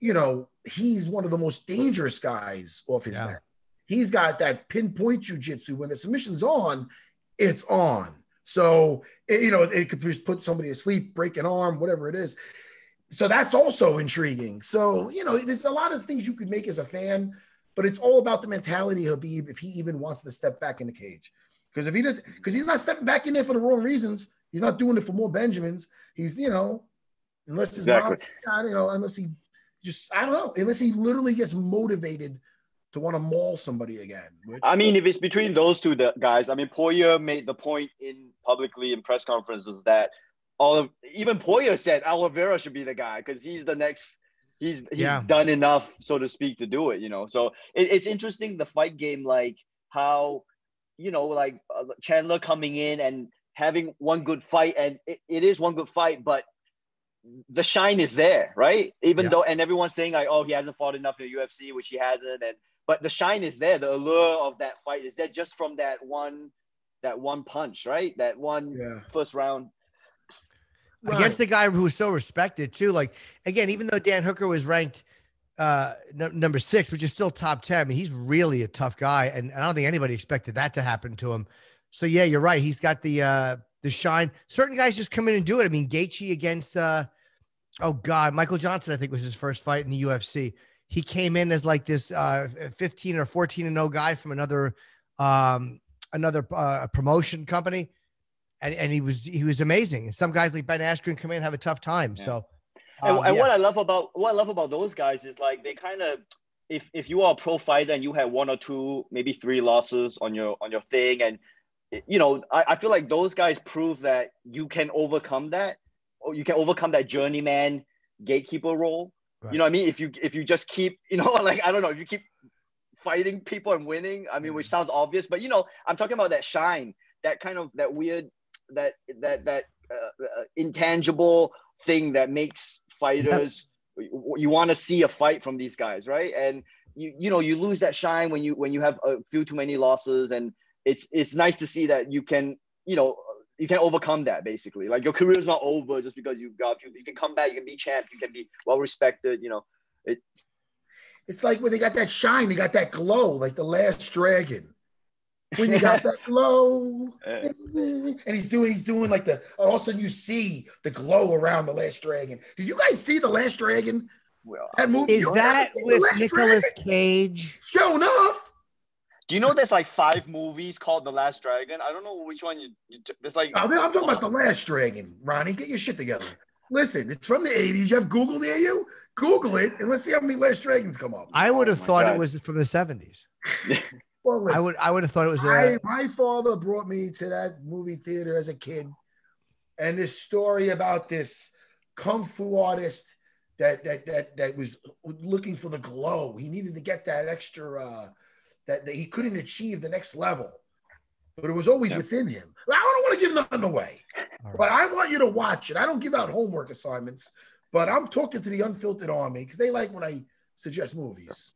you know he's one of the most dangerous guys off his yeah. mat he's got that pinpoint jujitsu when the submission's on it's on so it, you know it could just put somebody asleep break an arm whatever it is so that's also intriguing. So, you know, there's a lot of things you could make as a fan, but it's all about the mentality of Khabib if he even wants to step back in the cage. Because if he does, because he's not stepping back in there for the wrong reasons. He's not doing it for more Benjamins. He's, you know, unless his exactly. mom, you know, unless he just, I don't know, unless he literally gets motivated to want to maul somebody again.
Which, I mean, if it's between those two guys, I mean, Poirier made the point in publicly in press conferences that all of even Poirier said Oliveira should be the guy because he's the next. He's he's yeah. done enough, so to speak, to do it. You know, so it, it's interesting the fight game, like how you know, like uh, Chandler coming in and having one good fight, and it, it is one good fight, but the shine is there, right? Even yeah. though, and everyone's saying like, oh, he hasn't fought enough in the UFC, which he hasn't, and but the shine is there. The allure of that fight is there just from that one, that one punch, right? That one yeah. first round
right. against the guy who was so respected too. Like again, even though Dan Hooker was ranked uh, n- number six, which is still top ten, I mean, he's really a tough guy, and I don't think anybody expected that to happen to him. So yeah, you're right. He's got the uh, the shine. Certain guys just come in and do it. I mean, Gaethje against uh, oh god, Michael Johnson, I think was his first fight in the UFC. He came in as like this uh, 15 or 14 and no guy from another um, another uh, promotion company and, and he was he was amazing. some guys like Ben Askren come in and have a tough time. Yeah. So,
um, and, and yeah. what I love about what I love about those guys is like they kind of if if you are a pro fighter and you have one or two maybe three losses on your on your thing and you know I, I feel like those guys prove that you can overcome that or you can overcome that journeyman gatekeeper role. Right. you know what i mean? If you if you just keep you know like i don't know if you keep fighting people and winning i mean which sounds obvious but you know i'm talking about that shine that kind of that weird that that that uh, uh, intangible thing that makes fighters you want to see a fight from these guys right? And you you know you lose that shine when you when you have a few too many losses and it's it's nice to see that you can you know you can overcome that basically like your career is not over just because you've got you, you can come back you can be champ you can be well respected you know it
it's like when they got that shine they got that glow like the last dragon when you got that glow. and he's doing, he's doing like the, all of a sudden you see the glow around the Last Dragon. Did you guys see the Last Dragon?
Well, that movie is that with Nicolas Cage?
Sho'nuff.
Do you know there's like five movies called The Last Dragon? I don't know which one you. you there's like.
I'm talking about The Last Dragon, Ronny. Get your shit together. Listen, it's from the 80s. You have Google near you? Google it and let's see how many Last Dragons come up.
I would have oh thought God. it was from the 70s. Well, listen, I would I would have thought it was.
My, my father brought me to that movie theater as a kid, and this story about this kung fu artist that that that that was looking for the glow. He needed to get that extra uh, that, that he couldn't achieve the next level, but it was always within him. I don't want to give nothing away, right. but I want you to watch it. I don't give out homework assignments, but I'm talking to the unfiltered army because they like when I suggest movies.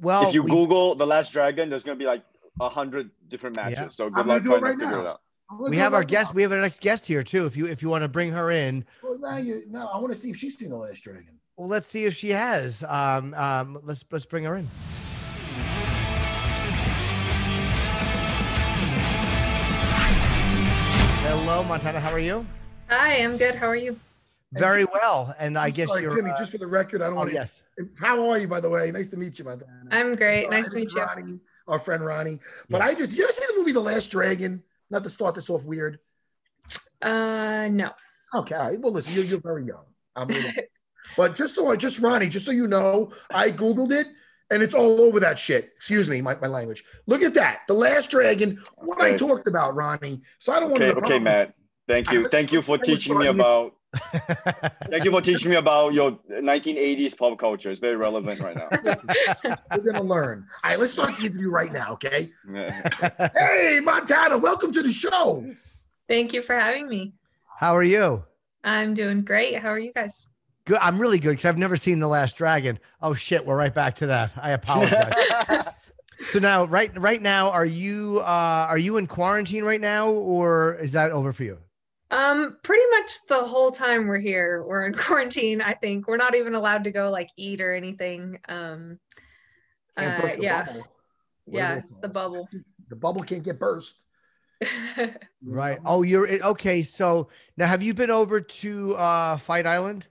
Well, if you we, Google the Last Dragon, there's gonna be like a hundred different matches. Yeah. So good I'm luck trying right to figure it out.
We have our right guest. Now. We have our next guest here too. If you if you want to bring her in.
Well, now you no, I want to see if she's seen the Last Dragon.
Well, let's see if she has. Um, um, let's let's bring her in. Hello, Montana. How are you?
Hi, I'm good. How are you?
Very well. And I guess
sorry,
you're
Timmy, uh, just for the record, I don't oh, want to.
Yes.
How are you, by the way? Nice to meet you, my
man. I'm great. nice to meet you.
Ronny, our friend Ronny. But yeah. I just, did you ever see the movie The Last Dragon? Not to start this off weird.
Uh, no.
Okay. All right. Well, listen, you're, you're very young. I'm but just so I, just Ronny, just so you know, I Googled it and it's all over that shit. Excuse me, my, my language. Look at that. The Last Dragon, what okay. I talked about, Ronny. So I don't
okay,
want to.
Okay, Matt. Thank you. Thank you for teaching me about. Thank you for teaching me about your 1980s pop culture. It's very relevant right now.
We're gonna learn. All right, let's start the interview right now, okay?
Yeah.
Hey, Montana, welcome to the show.
Thank you for having me.
How are you?
I'm doing great. How are you guys?
Good. I'm really good because I've never seen The Last Dragon. Oh shit, we're right back to that. I apologize. so now, right, right now, are you uh, are you in quarantine right now, or is that over for you?
Um, pretty much the whole time we're here, we're in quarantine. I think we're not even allowed to go like eat or anything. Um, uh,
burst
yeah,
bubble.
Yeah, it's the bubble.
The bubble can't get burst.
Right. Oh, you're okay. So now, have you been over to uh, Fight Island?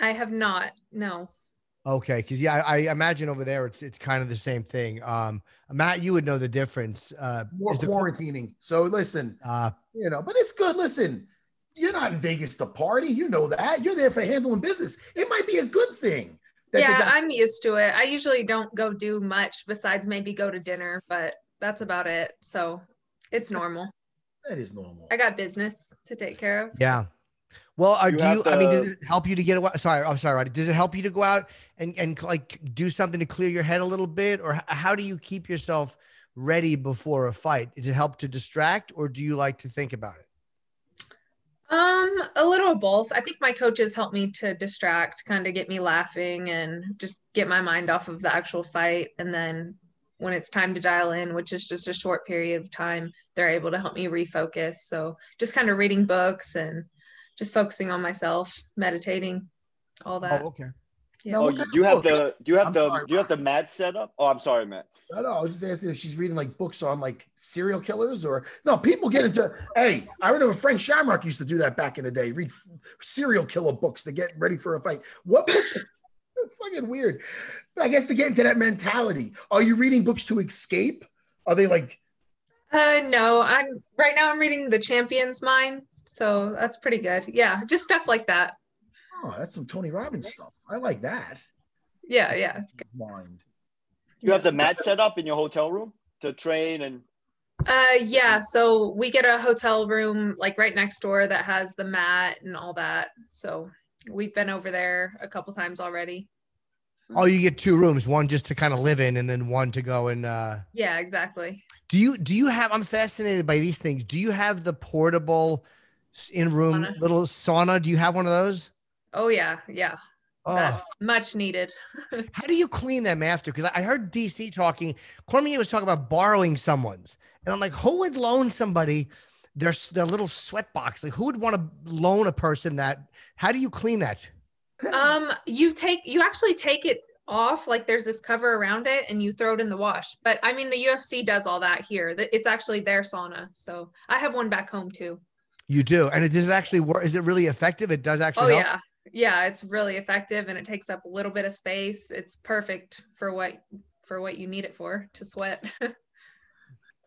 I have not. No.
Okay, because yeah, I, I imagine over there it's it's kind of the same thing. Um, Matt, you would know the difference. Uh,
More
is the-
quarantining. So listen,
uh,
you know, but it's good. Listen, you're not in Vegas to party. You know that. You're there for handling business. It might be a good thing. that
yeah,
got-
I'm used to it. I usually don't go do much besides maybe go to dinner, but that's about it. So it's normal.
that is normal.
I got business to take care of. so-
yeah. Well, uh,
You
do
have
you? I mean, does it help you to get away? Sorry, I'm sorry, Roddy. Does it help you to go out and and like do something to clear your head a little bit, or how do you keep yourself ready before a fight? Does it help to distract, or do you like to think about it?
Um, a little of both. I think my coaches help me to distract, kind of get me laughing and just get my mind off of the actual fight. And then when it's time to dial in, which is just a short period of time, they're able to help me refocus. So just kind of reading books and just focusing on myself, meditating, all that.
Oh, okay.
Yeah.
No,
Oh,
what
you
kind
do
of
have the do you have
I'm
the
sorry,
do you have the
Ron.
mat set up? Oh, I'm sorry, Matt.
I don't know. I was just asking if she's reading like books on like serial killers or no. People get into. hey, I remember Frank Shamrock used to do that back in the day. Read serial killer books to get ready for a fight. What books? That's fucking weird. I guess to get into that mentality. Are you reading books to escape? Are they like?
Uh, no, I'm right now I'm reading The Champion's Mind. So that's pretty good. Yeah, just stuff like that.
Oh, that's some Tony Robbins stuff. I like that.
Yeah, yeah. It's good.
Mind.
You have the mat set up in your hotel room to train and
Uh, yeah. So we get a hotel room like right next door that has the mat and all that. So we've been over there a couple times already.
Oh, you get two rooms, one just to kind of live in, and then one to go and. uh
Yeah, exactly.
Do you do you have? I'm fascinated by these things. Do you have the portable in room
Sauna.
little sauna? Do you have one of those?
Oh yeah, yeah.
Oh.
That's much needed.
How do you clean them after? Because I heard DC talking. Cormier was talking about borrowing someone's, and I'm like, who would loan somebody their their little sweat box? Like, who would want to loan a person that? How do you clean that?
Um, you take you actually take it off like there's this cover around it and you throw it in the wash. But I mean the UFC does all that here. That It's actually their sauna. So I have one back home too.
You do, and it does it actually work. Is it really effective? It does
Oh
actually. help?
yeah. Yeah, it's really effective and it takes up a little bit of space. It's perfect for what for what you need it for to sweat.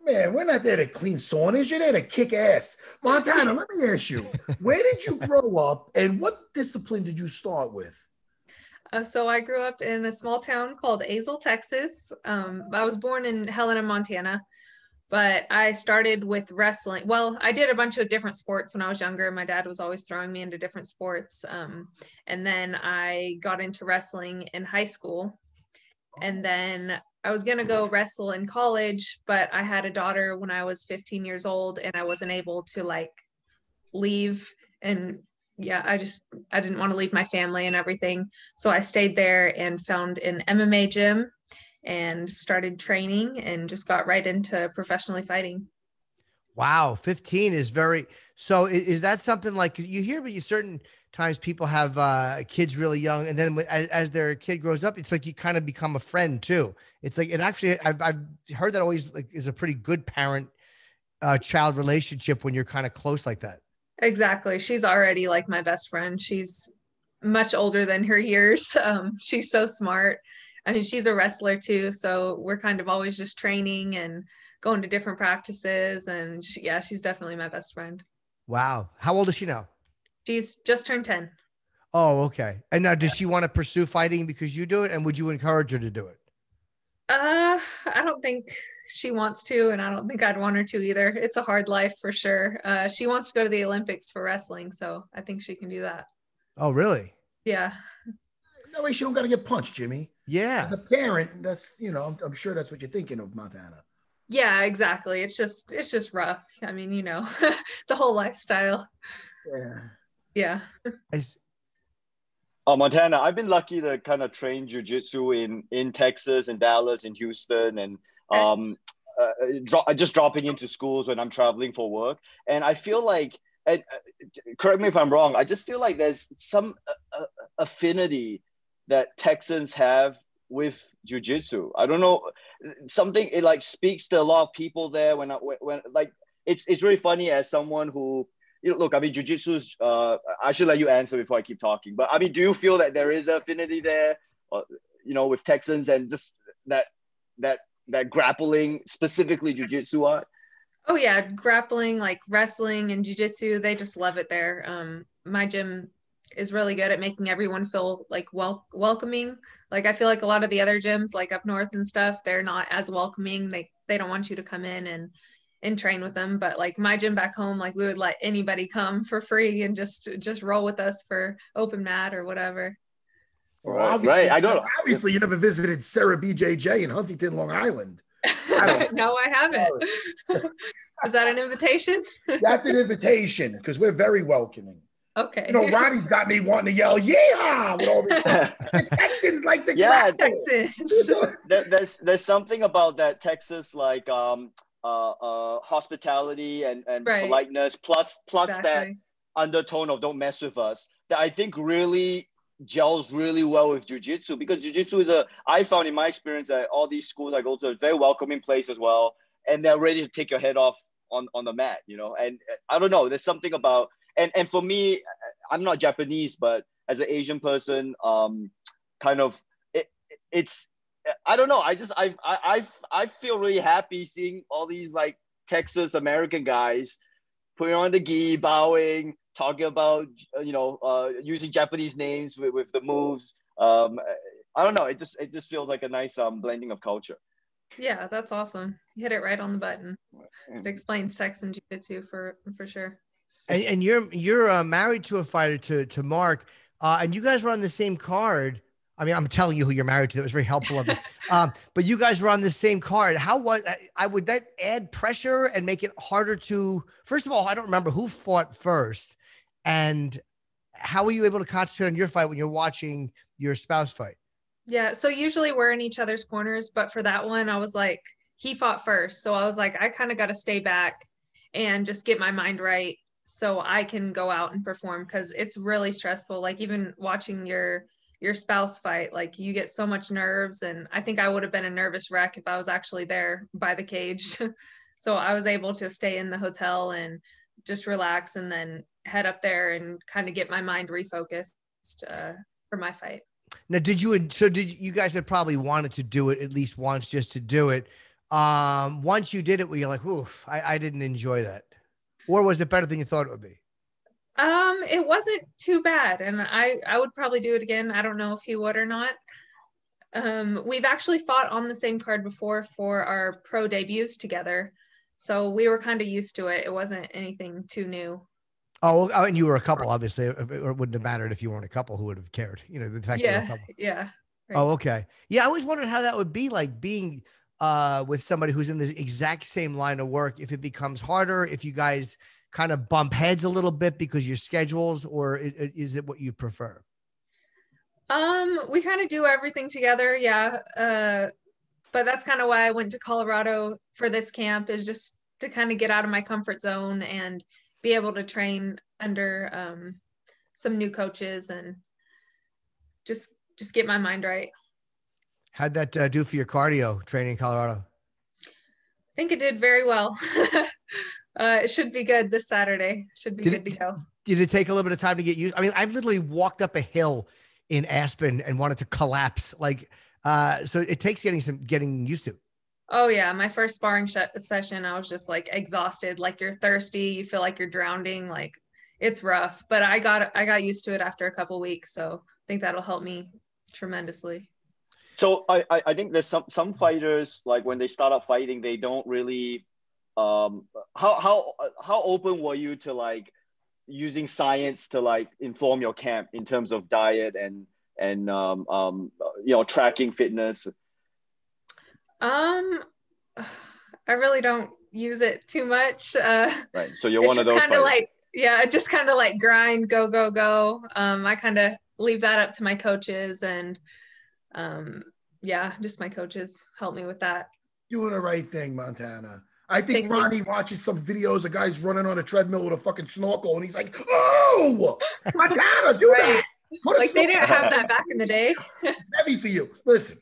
Man, we're not there to clean saunas. You're there to kick ass. Montana, let me ask you, where did you grow up and what discipline did you start with?
Uh, so I grew up in a small town called Azle, Texas. Um, I was born in Helena, Montana, but I started with wrestling. Well, I did a bunch of different sports when I was younger. My dad was always throwing me into different sports. Um, and then I got into wrestling in high school. And then I was going to go wrestle in college, but I had a daughter when I was 15 years old and I wasn't able to like leave and yeah, I just I didn't want to leave my family and everything. So I stayed there and found an MMA gym and started training and just got right into professionally fighting.
Wow, 15 is very so i- is, that something like you hear but you certain times people have uh kids really young and then as, as their kid grows up it's like you kind of become a friend too. It's like it actually I've I've heard that always like is a pretty good parent uh child relationship when you're kind of close like that.
Exactly. She's already like my best friend. She's much older than her years. Um, she's so smart. I mean, she's a wrestler too. So we're kind of always just training and going to different practices. And she, yeah, she's definitely my best friend.
Wow. How old is she now?
She's just turned 10.
Oh, okay. And now does she want to pursue fighting because you do it and would you encourage her to do it?
Uh, I don't think she wants to, and I don't think I'd want her to either. It's a hard life for sure. Uh, she wants to go to the Olympics for wrestling, so I think she can do that.
Oh, really?
Yeah.
That way she don't got to get punched, Jimmy.
Yeah.
As a parent, that's you know, I'm, I'm sure that's what you're thinking of Montana.
Yeah, exactly. It's just it's just rough. I mean, you know, the whole lifestyle.
Yeah.
Yeah.
Oh, Montana, I've been lucky to kind of train jujitsu in in Texas and Dallas and Houston and um uh, dro- just dropping into schools when I'm traveling for work. And I feel like, and, uh, correct me if I'm wrong, I just feel like there's some uh, uh, affinity that Texans have with jujitsu. I don't know, something it like speaks to a lot of people there. When I, when, like it's it's really funny as someone who you know, look, I mean, jujitsu's. Uh, I should let you answer before I keep talking. But I mean, do you feel that there is affinity there, uh, you know, with Texans and just that that that grappling specifically jujitsu art?
Oh yeah, grappling, like wrestling and jujitsu, they just love it there. Um, my gym is really good at making everyone feel like wel- welcoming. Like I feel like a lot of the other gyms, like up north and stuff, they're not as welcoming. They they don't want you to come in and and train with them. But like my gym back home, like we would let anybody come for free and just just roll with us for open mat or whatever.
Well,
Right,
obviously,
right. I don't-
Obviously, you never visited Serra BJJ in Huntington, Long Island.
no, I haven't. Oh. Is that an invitation?
That's an invitation because we're very welcoming.
Okay.
You know, Ronnie's got me wanting to yell, "Yeah!" with all the Texans like the
Yeah.
Texans.
there, there's there's something about that Texas like um uh uh hospitality and and
Right.
politeness plus plus that undertone of don't mess with us that I think really gels really well with jujitsu because jujitsu is a I found in my experience that all these schools I go to is a very welcoming place as well and they're ready to take your head off on on the mat you know and uh, I don't know there's something about and and for me I'm not Japanese but as an Asian person um kind of it it's I don't know I just I I I feel really happy seeing all these like Texas American guys putting on the gi, bowing, talking about you know uh, using Japanese names with, with the moves. Um, I don't know. It just it just feels like a nice um, blending of culture.
Yeah, that's awesome. You hit it right on the button. It explains Texan jiu-jitsu for for sure.
And, and you're you're uh, married to a fighter to to Mark, uh, and you guys were on the same card. I mean, I'm telling you who you're married to. That was very helpful of you. Um, but you guys were on the same card. How was I- I would that add pressure and make it harder to? First of all, I don't remember who fought first, and how were you able to concentrate on your fight when you're watching your spouse fight?
Yeah, so usually we're in each other's corners, but for that one, I was like, he fought first. So I was like, I kind of got to stay back and just get my mind right so I can go out and perform because it's really stressful. Like even watching your your spouse fight, like you get so much nerves, and I think I would have been a nervous wreck if I was actually there by the cage. so I was able to stay in the hotel and just relax, and then head up there and kind of get my mind refocused uh, for my fight.
Now, did you? So did you guys had probably wanted to do it at least once just to do it? Um, once you did it, were you like, "Oof, I, I didn't enjoy that," or was it better than you thought it would be?
Um, it wasn't too bad, and I I would probably do it again. I don't know if he would or not. Um, we've actually fought on the same card before for our pro debuts together, so we were kind of used to it. It wasn't anything too new.
Oh, and you were a couple, obviously. It wouldn't have mattered if you weren't a couple. Who would have cared? You know, the fact that you were a
Yeah, yeah.
Oh, okay. Yeah, I always wondered how that would be like being uh with somebody who's in the exact same line of work. If it becomes harder, if you guys kind of bump heads a little bit because your schedules, or i- i- is it what you prefer?
Um, we kind of do everything together, yeah. Uh, but that's kind of why I went to Colorado for this camp is just to kind of get out of my comfort zone and be able to train under um, some new coaches and just just get my mind right.
How'd that uh, do for your cardio training in Colorado?
I think it did very well. uh, it should be good this Saturday. Should be
Did
good
it-
to go.
Did it take a little bit of time to get used? I mean, I've literally walked up a hill in Aspen and wanted to collapse. Like, uh, so it takes getting some getting used to.
Oh yeah, my first sparring sh- session, I was just like exhausted. Like you're thirsty, you feel like you're drowning. Like it's rough, but I got I got used to it after a couple weeks, so I think that'll help me tremendously.
So I, I think there's some some fighters like when they start up fighting, they don't really. Um, how how how open were you to like using science to like inform your camp in terms of diet and and um, um you know tracking fitness?
Um, I really don't use it too much. Uh,
Right. So you're one of those.
kind of like yeah, I just kind of like grind, go go go. Um, I kind of leave that up to my coaches and um, yeah, just my coaches help me with that.
Doing the right thing, Montana. I think
Thank you.
Ronny watches some videos of guys running on a treadmill with a fucking snorkel, and he's like, "Oh, Montana, do
Right.
that." Put
Like they didn't have that back in the day.
It's heavy for you. Listen,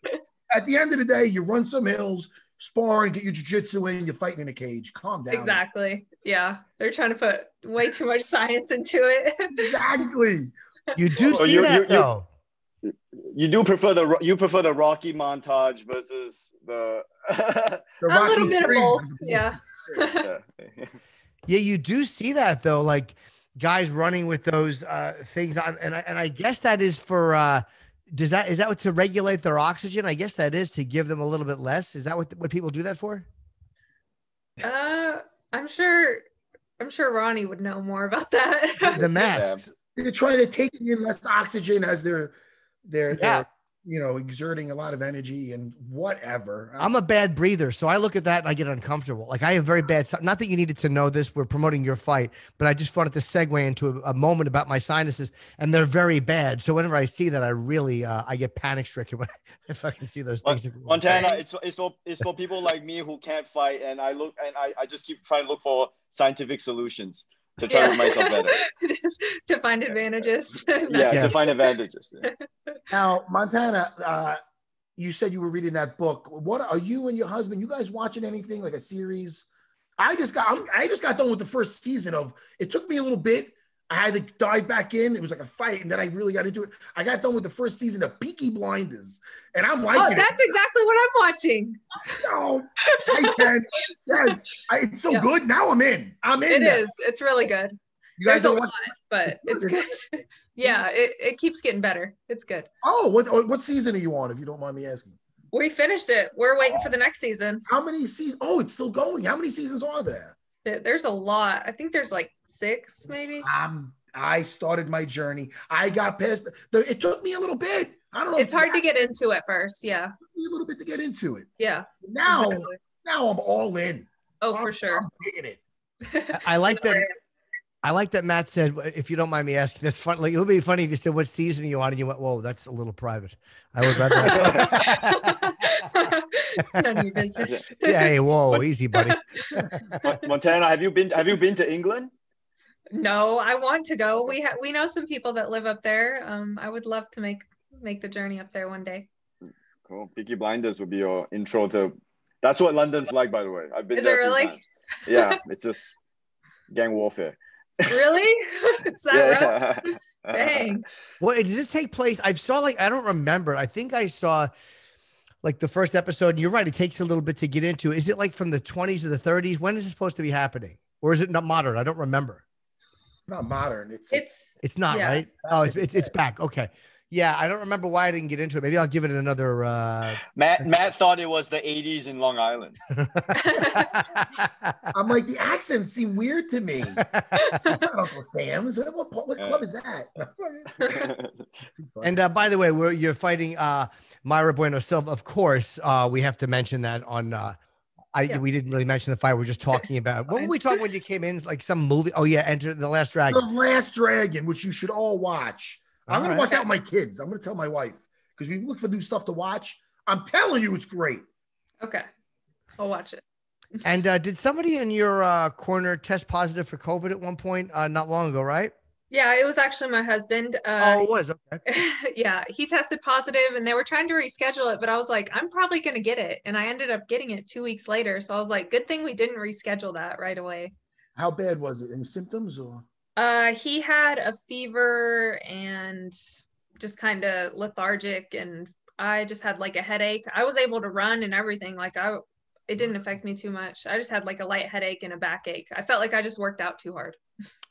at the end of the day, you run some hills, spar, and get your jiu-jitsu in. You're fighting in a cage. Calm down.
Exactly. Yeah, they're trying to put way too much science into it.
Exactly.
You do
So
see
you-
that
you- you-
though.
You do prefer the you prefer the Rocky montage versus the.
The
A little bit of both. Yeah.
Yeah.
Yeah, you do see that though, like guys running with those uh, things on, and I, and I guess that is for. Uh, does that is that what to regulate their oxygen? I guess that is to give them a little bit less. Is that what what people do that for?
Uh, I'm sure. I'm sure Ronny would know more about that.
The masks.
They're trying to take in less oxygen as they're they're,
Yeah.
they're you know exerting a lot of energy and whatever.
I'm a bad breather, so I look at that and I get uncomfortable. Like I have very bad. Not that you needed to know this. We're promoting your fight, but I just wanted to segue into a, a moment about my sinuses, and they're very bad. So whenever I see that, I really uh, I get panic stricken when if I can see those things.
Montana, it's it's for it's for people like me who can't fight, and I look and I, I just keep trying to look for scientific solutions to try to make myself better.
Just to find advantages.
Yeah, to find advantages. Yeah.
Now, Montana, uh, you said you were reading that book. What are you and your husband? You guys watching anything like a series? I just got I'm, I just got done with the first season of. It took me a little bit. I had to dive back in. It was like a fight, and then I really got into it. I got done with the first season of Peaky Blinders, and I'm
like,
oh,
that's exactly what I'm watching.
it. No, I can. Yes, I, it's so
Yeah.
good. Now I'm in. I'm in.
It
now.
is. It's really good.
You guys
There's a lot, but
It's
it's
good,
good. yeah, it, it keeps getting better. It's good.
Oh, what oh, what season are you on? If you don't mind me asking.
We finished it. We're waiting for the next season.
How many seasons? Oh, it's still going. How many seasons are there?
There- There's a lot. I think there's like six, maybe.
Um, I started my journey. I got past the. It took me a little bit. I don't know.
It's
if
hard to get into at first. Yeah.
It took me a little bit to get into it.
Yeah.
Now,
exactly.
now I'm all in.
Oh,
I'm-
for sure.
I'm digging it.
I like that. I like that Matt said, if you don't mind me asking, that's fun. Like it would be funny if you said, "What season are you on?" And you went, "Whoa, that's a little private." I would rather.
it's none of your business.
yeah, hey, whoa, easy, buddy.
Montana, have you been have you been to England?
No, I want to go. We have we know some people that live up there. Um, I would love to make make the journey up there one day.
Cool. Peaky Blinders would be your intro to. That's what London's like, by the way. I've been
Is
there.
it really?
times. Yeah, it's just gang warfare.
Really? it's that rough?
yeah.
Dang.
Well, does it take place? I saw like I don't remember. I think I saw like the first episode. And you're right; it takes a little bit to get into. Is it like from the 20s or the 30s? When is it supposed to be happening, or is it not modern? I don't remember.
Not modern. It's
It's
It's not
Yeah.
right. Oh, it's, it's it's back. Okay. Yeah, I don't remember why I didn't get into it. Maybe I'll give it another. uh
Matt Matt thought it was the 80s in Long Island.
I'm like the accents seem weird to me. Not Uncle Sam's. What, what, what club is that? It's too.
And uh, by the way, we're you're fighting uh, Mayra Bueno Silva. Of course, uh, we have to mention that on. Uh, I
Yeah.
we didn't really mention the fight. We're just talking about.
It's
What were we talking when you came in? Like some movie? Oh yeah, Enter the Last Dragon.
the Last Dragon, which you should all watch. I'm
All
gonna watch that with my kids. I'm gonna tell my wife because we look for new stuff to watch. I'm telling you, it's great.
okay. I'll watch it.
And uh, did somebody in your uh, corner test positive for COVID at one point? Uh, not long ago, right?
Yeah, it was actually my husband.
oh,
Uh,
it was okay.
yeah, he tested positive and they were trying to reschedule it, but I was like, I'm probably going to get it. And I ended up getting it two weeks later. So I was like, good thing we didn't reschedule that right away.
How bad was it? Any symptoms or?
Uh, he had a fever and just kind of lethargic, and I just had like a headache. I was able to run and everything. Like I, it didn't affect me too much. I just had like a light headache and a backache. I felt like I just worked out too hard.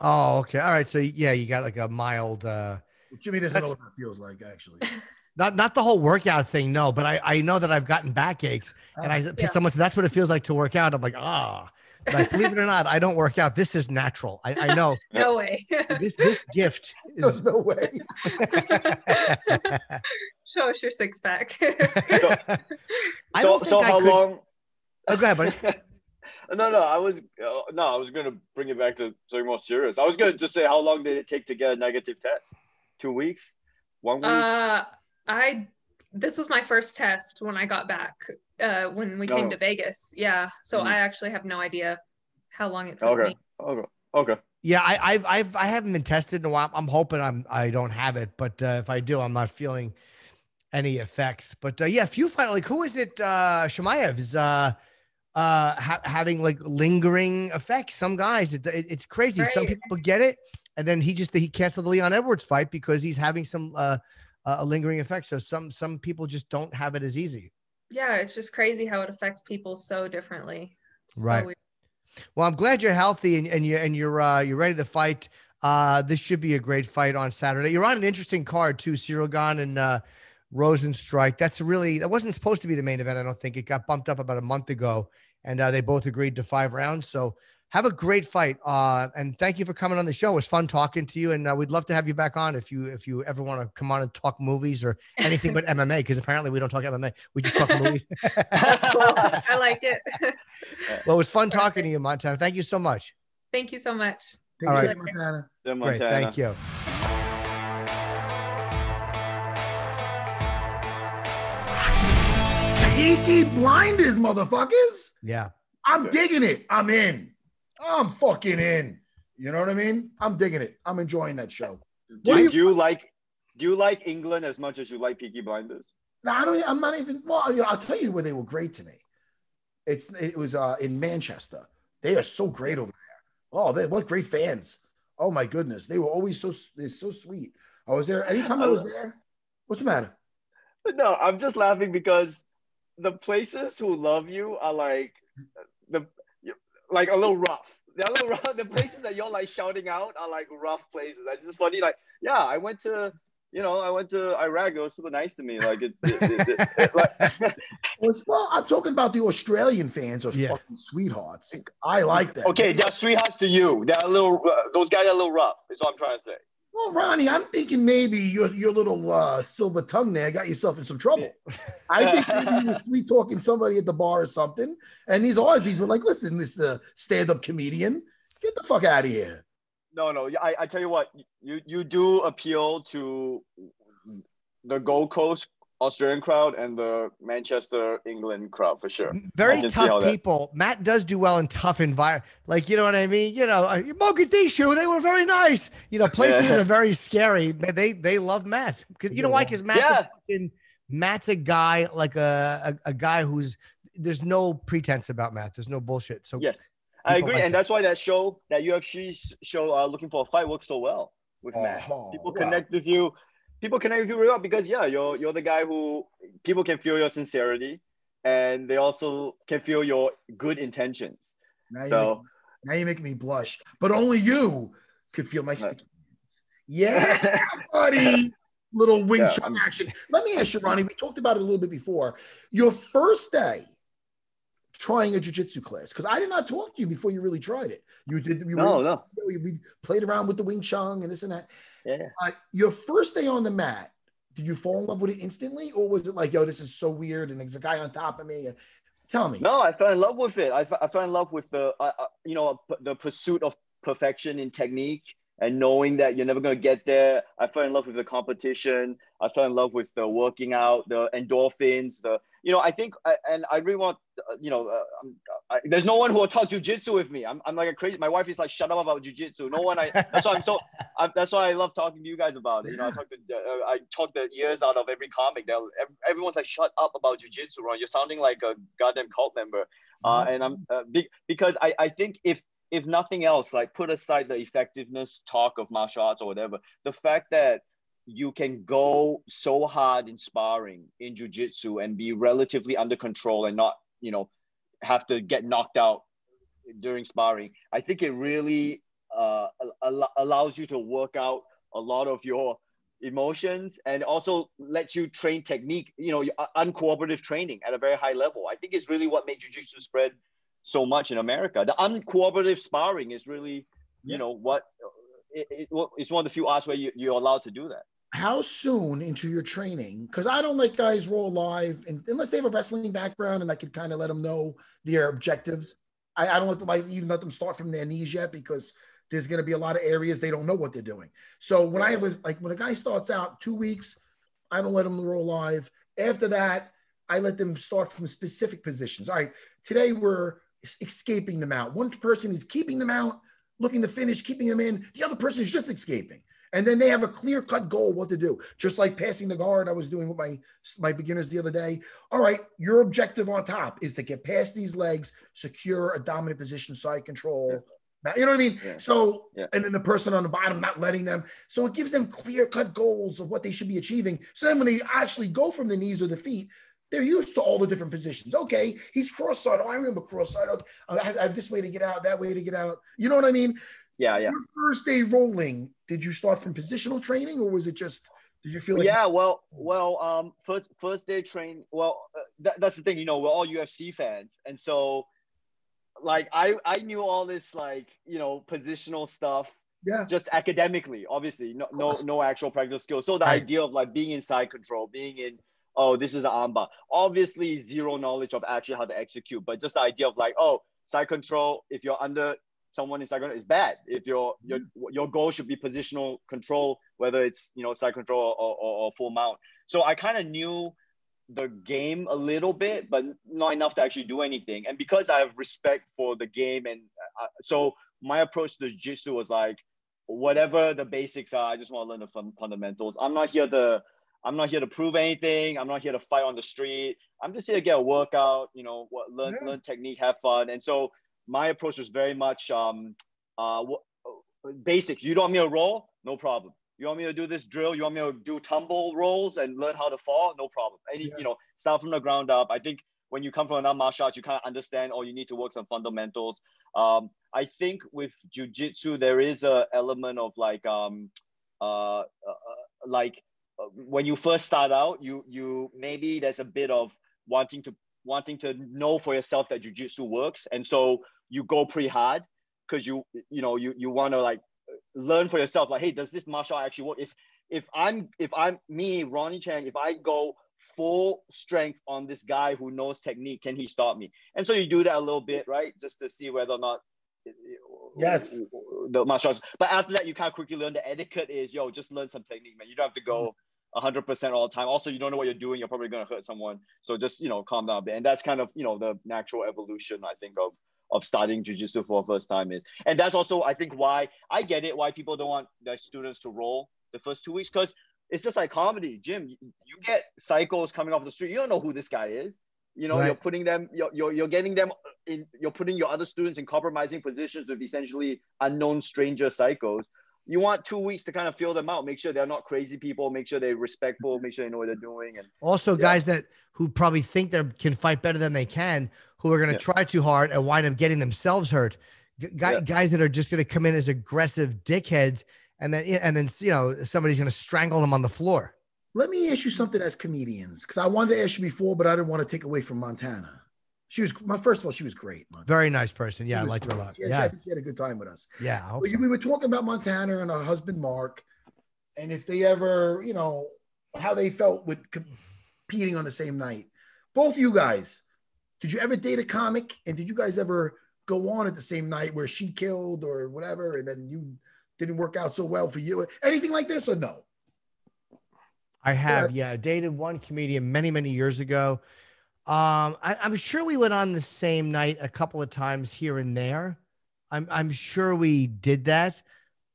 Oh, okay. All right. So yeah, you got like a mild. uh
Jimmy doesn't know what that feels like, actually.
Not not the whole workout thing, no. But I I know that I've gotten backaches, and I
Yeah.
someone said that's what it feels like to work out. I'm like ah. Like believe it or not, I don't work out. This is natural. I, I know
No way.
this this gift is.
no way.
Show us your six pack.
I
so
don't think
so
I
how
could-
long?
Oh, go ahead, buddy.
no, no, I was uh, no, I was gonna bring it back to something more serious. I was gonna just say how long did it take to get a negative test? Two weeks? One week?
uh, I this was my first test when I got back uh, when we came
Oh.
to Vegas. Yeah, so
Mhm.
I actually have no idea how long it took
okay.
me.
Okay. Okay.
Yeah, I, I've I've I haven't been tested in a while. I'm hoping I'm I don't have it, but uh, if I do, I'm not feeling any effects. But uh, yeah, few final like who is it? Uh, Chimaev is uh uh ha- having like lingering effects. Some guys, it, it- it's crazy. Some people get it, and then he just he canceled the Leon Edwards fight because he's having some uh, uh a lingering effect. So some some people just don't have it as easy.
Yeah, it's just crazy how it affects people so differently. It's so
Right.
weird.
Well, I'm glad you're healthy and, and you and you're uh, you're ready to fight. Uh, this should be a great fight on Saturday. You're on an interesting card too, Ciryl Sirogan and uh, Rozenstruik. That's really that wasn't supposed to be the main event. I don't think it got bumped up about a month ago, and uh, they both agreed to five rounds. So have a great fight, uh, and thank you for coming on the show. It was fun talking to you, and uh, we'd love to have you back on if you if you ever want to come on and talk movies or anything but MMA because apparently we don't talk MMA. We just talk movies.
That's cool. I like it.
well, it was fun talking to you, Montana. Thank you so much.
Thank you so much.
Take
All
care,
right.
Montana.
Then
Great, thank you.
Peaky blinders, motherfuckers.
Yeah.
I'm digging it. I'm in. I'm fucking in. You know what I mean? I'm digging it. I'm enjoying that show.
Do,
do you-
you like do you like England as much as you like Peaky Blinders?
No, I don't. I'm not even. Well, I'll I'll tell you where they were great to me. It's it was uh, in Manchester. They are so great over there. Oh, they what great fans. Oh my goodness, they were always so they're so sweet. I was there anytime I was there. What's the matter?
No, I'm just laughing because the places who love you are like like a little rough. They're a little rough. The places that you're like shouting out are like rough places. That's just funny. Like, yeah, I went to, you know, I went to Iraq. It was super nice to me. Like, it, it, it, it- it- like,
Well, I'm talking about the Australian fans are
Yeah.
fucking sweethearts. I like that.
okay, they're sweethearts to you. They're a little. Uh, those guys are a little rough. Is what I'm trying to say.
Well, Ronny, I'm thinking maybe your your little uh, silver tongue there got yourself in some trouble. I think maybe you were sweet talking somebody at the bar or something, and these Aussies were like, "Listen, Mister Stand-up comedian, get the fuck out of here."
No, no. I, I tell you what, you you do appeal to the Gold Coast Australian crowd and the Manchester England crowd for sure.
Very
can see how
tough
that-
people. Matt does do well in tough environment. Like, you know what I mean? You know, uh, Mogadishu, they were very nice. You know, places that are very scary. They they, love Matt. Because you know why? Because Matt's
Yeah.
a fucking, Matt's a guy like a, a a guy who's there's no pretense about Matt. There's no bullshit. So
Yes, I agree,
like
and
that.
that's why that show, that UFC show, uh, looking for a fight, works so well with Matt.
Oh,
People
wow.
connect with you. People connect with you real well because yeah, you're you're the guy who people can feel your sincerity, and they also can feel your good intentions.
Now
So
making, now you're making me blush, but only you could feel my sticky. hands. Yeah, buddy. Little wing
Yeah,
chun action. Let me ask you, Ronny. We talked about it a little bit before. Your first day trying a jujitsu class, because I did not talk to you before you really tried it. You did. You
no,
were,
no,
We played around with the wing chun and this and that.
yeah.
Uh, your first day on the mat, did you fall in love with it instantly, or was it like, yo, this is so weird, and there's a guy on top of me? And tell me.
No, I fell in love with it. I, I fell in love with the, uh, uh, you know, the pursuit of perfection in technique and knowing that you're never going to get there. I fell in love with the competition. I fell in love with the working out, the endorphins, the, you know, I think, and I really want, uh, you know, uh, I'm, I, there's no one who will talk jujitsu with me. I'm, I'm like a crazy, my wife is like, shut up about jujitsu. No one, I, that's why I'm so, I, that's why I love talking to you guys about it. You know, I talk to, uh, I talk the ears out of every comic. They'll, everyone's like, shut up about jujitsu, Ron. You're sounding like a goddamn cult member. Uh, and I'm uh, big because I, I think if if nothing else, like put aside the effectiveness talk of martial arts or whatever, the fact that you can go so hard in sparring in jujitsu and be relatively under control and not, you know, have to get knocked out during sparring, I think it really uh, al- allows you to work out a lot of your emotions and also lets you train technique, you know, uncooperative training at a very high level. I think is really what made jiu-jitsu spread so much in America. The uncooperative sparring is really, you
Yeah.
know, what it, it, it's one of the few arts where you, you're allowed to do that.
How soon into your training? Because I don't let guys roll live and, unless they have a wrestling background and I could kind of let them know their objectives. I, I don't let them like even let them start from their knees yet because there's going to be a lot of areas they don't know what they're doing. So when I have a, like when a guy starts out two weeks, I don't let them roll live. After that, I let them start from specific positions. All right, today we're escaping them out. One person is keeping them out, looking to finish, keeping them in. The other person is just escaping. And then they have a clear cut goal what to do. Just like passing the guard, I was doing with my my beginners the other day. All right, your objective on top is to get past these legs, secure a dominant position, side control. Now, You know what I mean?
Yeah.
So,
Yeah.
and then the person on the bottom not letting them. So it gives them clear cut goals of what they should be achieving. So then when they actually go from the knees or the feet, they're used to all the different positions. Okay, he's cross-side. Oh, I remember cross-side. Okay, I have, I have this way to get out, that way to get out. You know what I mean?
Yeah, yeah.
Your first day rolling, did you start from positional training or was it just, did you feel like,
yeah, well, well, um, first first day train. Well, uh, that, that's the thing, you know, we're all UFC fans, and so, like, I I knew all this like you know positional stuff
yeah,
just academically, obviously, no no no actual practical skills. So the
Right.
idea of like being inside control, being in oh this is an armbar, obviously zero knowledge of actually how to execute, but just the idea of like oh side control if you're under someone in side control is bad. If your your your goal should be positional control, whether it's you know side control or, or, or full mount. So I kind of knew the game a little bit, but not enough to actually do anything. And because I have respect for the game, and uh, so my approach to jiu-jitsu was like, whatever the basics are, I just want to learn the fun- fundamentals. I'm not here to, I'm not here to prove anything. I'm not here to fight on the street. I'm just here to get a workout. You know, what, learn
Yeah.
learn technique, have fun. And so my approach was very much um, uh, wh- basics. You don't want me to roll? No problem. You want me to do this drill? You want me to do tumble rolls and learn how to fall? No problem. Any,
Yeah.
you know, start from the ground up. I think when you come from another martial arts, you kind of understand, or you need to work some fundamentals. Um, I think with jujitsu, there is a element of like, um, uh, uh, uh, like uh, when you first start out, you you maybe there's a bit of wanting to wanting to know for yourself that jujitsu works, and so you go pretty hard because you you know you you want to like learn for yourself like hey does this martial art actually work? If if i'm if i'm me Ronny Chieng if i go full strength on this guy who knows technique can he stop me? And so you do that a little bit right? Just to see whether or not
Yes.
the martial arts but after that you kind of quickly learn the etiquette is yo just learn some technique man. You don't have to go mm-hmm. 100% all the time. Also you don't know what you're doing. You're probably going to hurt someone. So just you know calm down a bit. And that's kind of you know the natural evolution i think of of starting jiu-jitsu for the first time is. And that's also i think why i get it why people don't want their students to roll the first two weeks. Because it's just like comedy jim you, you get psychos coming off the street. You don't know who this guy is you know
Right.
you're putting them you're, you're, you're getting them in you're putting your other students in compromising positions with essentially unknown stranger psychos you want two weeks to kind of feel them out make sure they're not crazy people make sure they're respectful make sure they know what they're doing and
Also,
Yeah.
guys that who probably think they can fight better than they can, who are going to
Yeah.
try too hard and wind up getting themselves hurt. G- guy,
Yeah.
Guys that are just going to come in as aggressive dickheads, and then and then you know somebody's going to strangle them on the floor.
Let me ask you something as comedians because I wanted to ask you before, but I didn't want to take away from Montana. She was my first of all, she was great. Montana.
Very nice person.
She
Yeah, I liked her a lot.
She had,
Yeah,
she had a good time with us.
yeah. I hope so.
we were talking about Montana and her husband Mark, and if they ever, you know, how they felt with competing on the same night. Both you guys, did you ever date a comic? And did you guys ever go on at the same night where she killed or whatever, and then you didn't work out so well for you? Anything like this or no?
I have, yeah. I dated one comedian many, many years ago. Um, I, I'm sure we went on the same night a couple of times here and there. I'm, I'm sure we did that.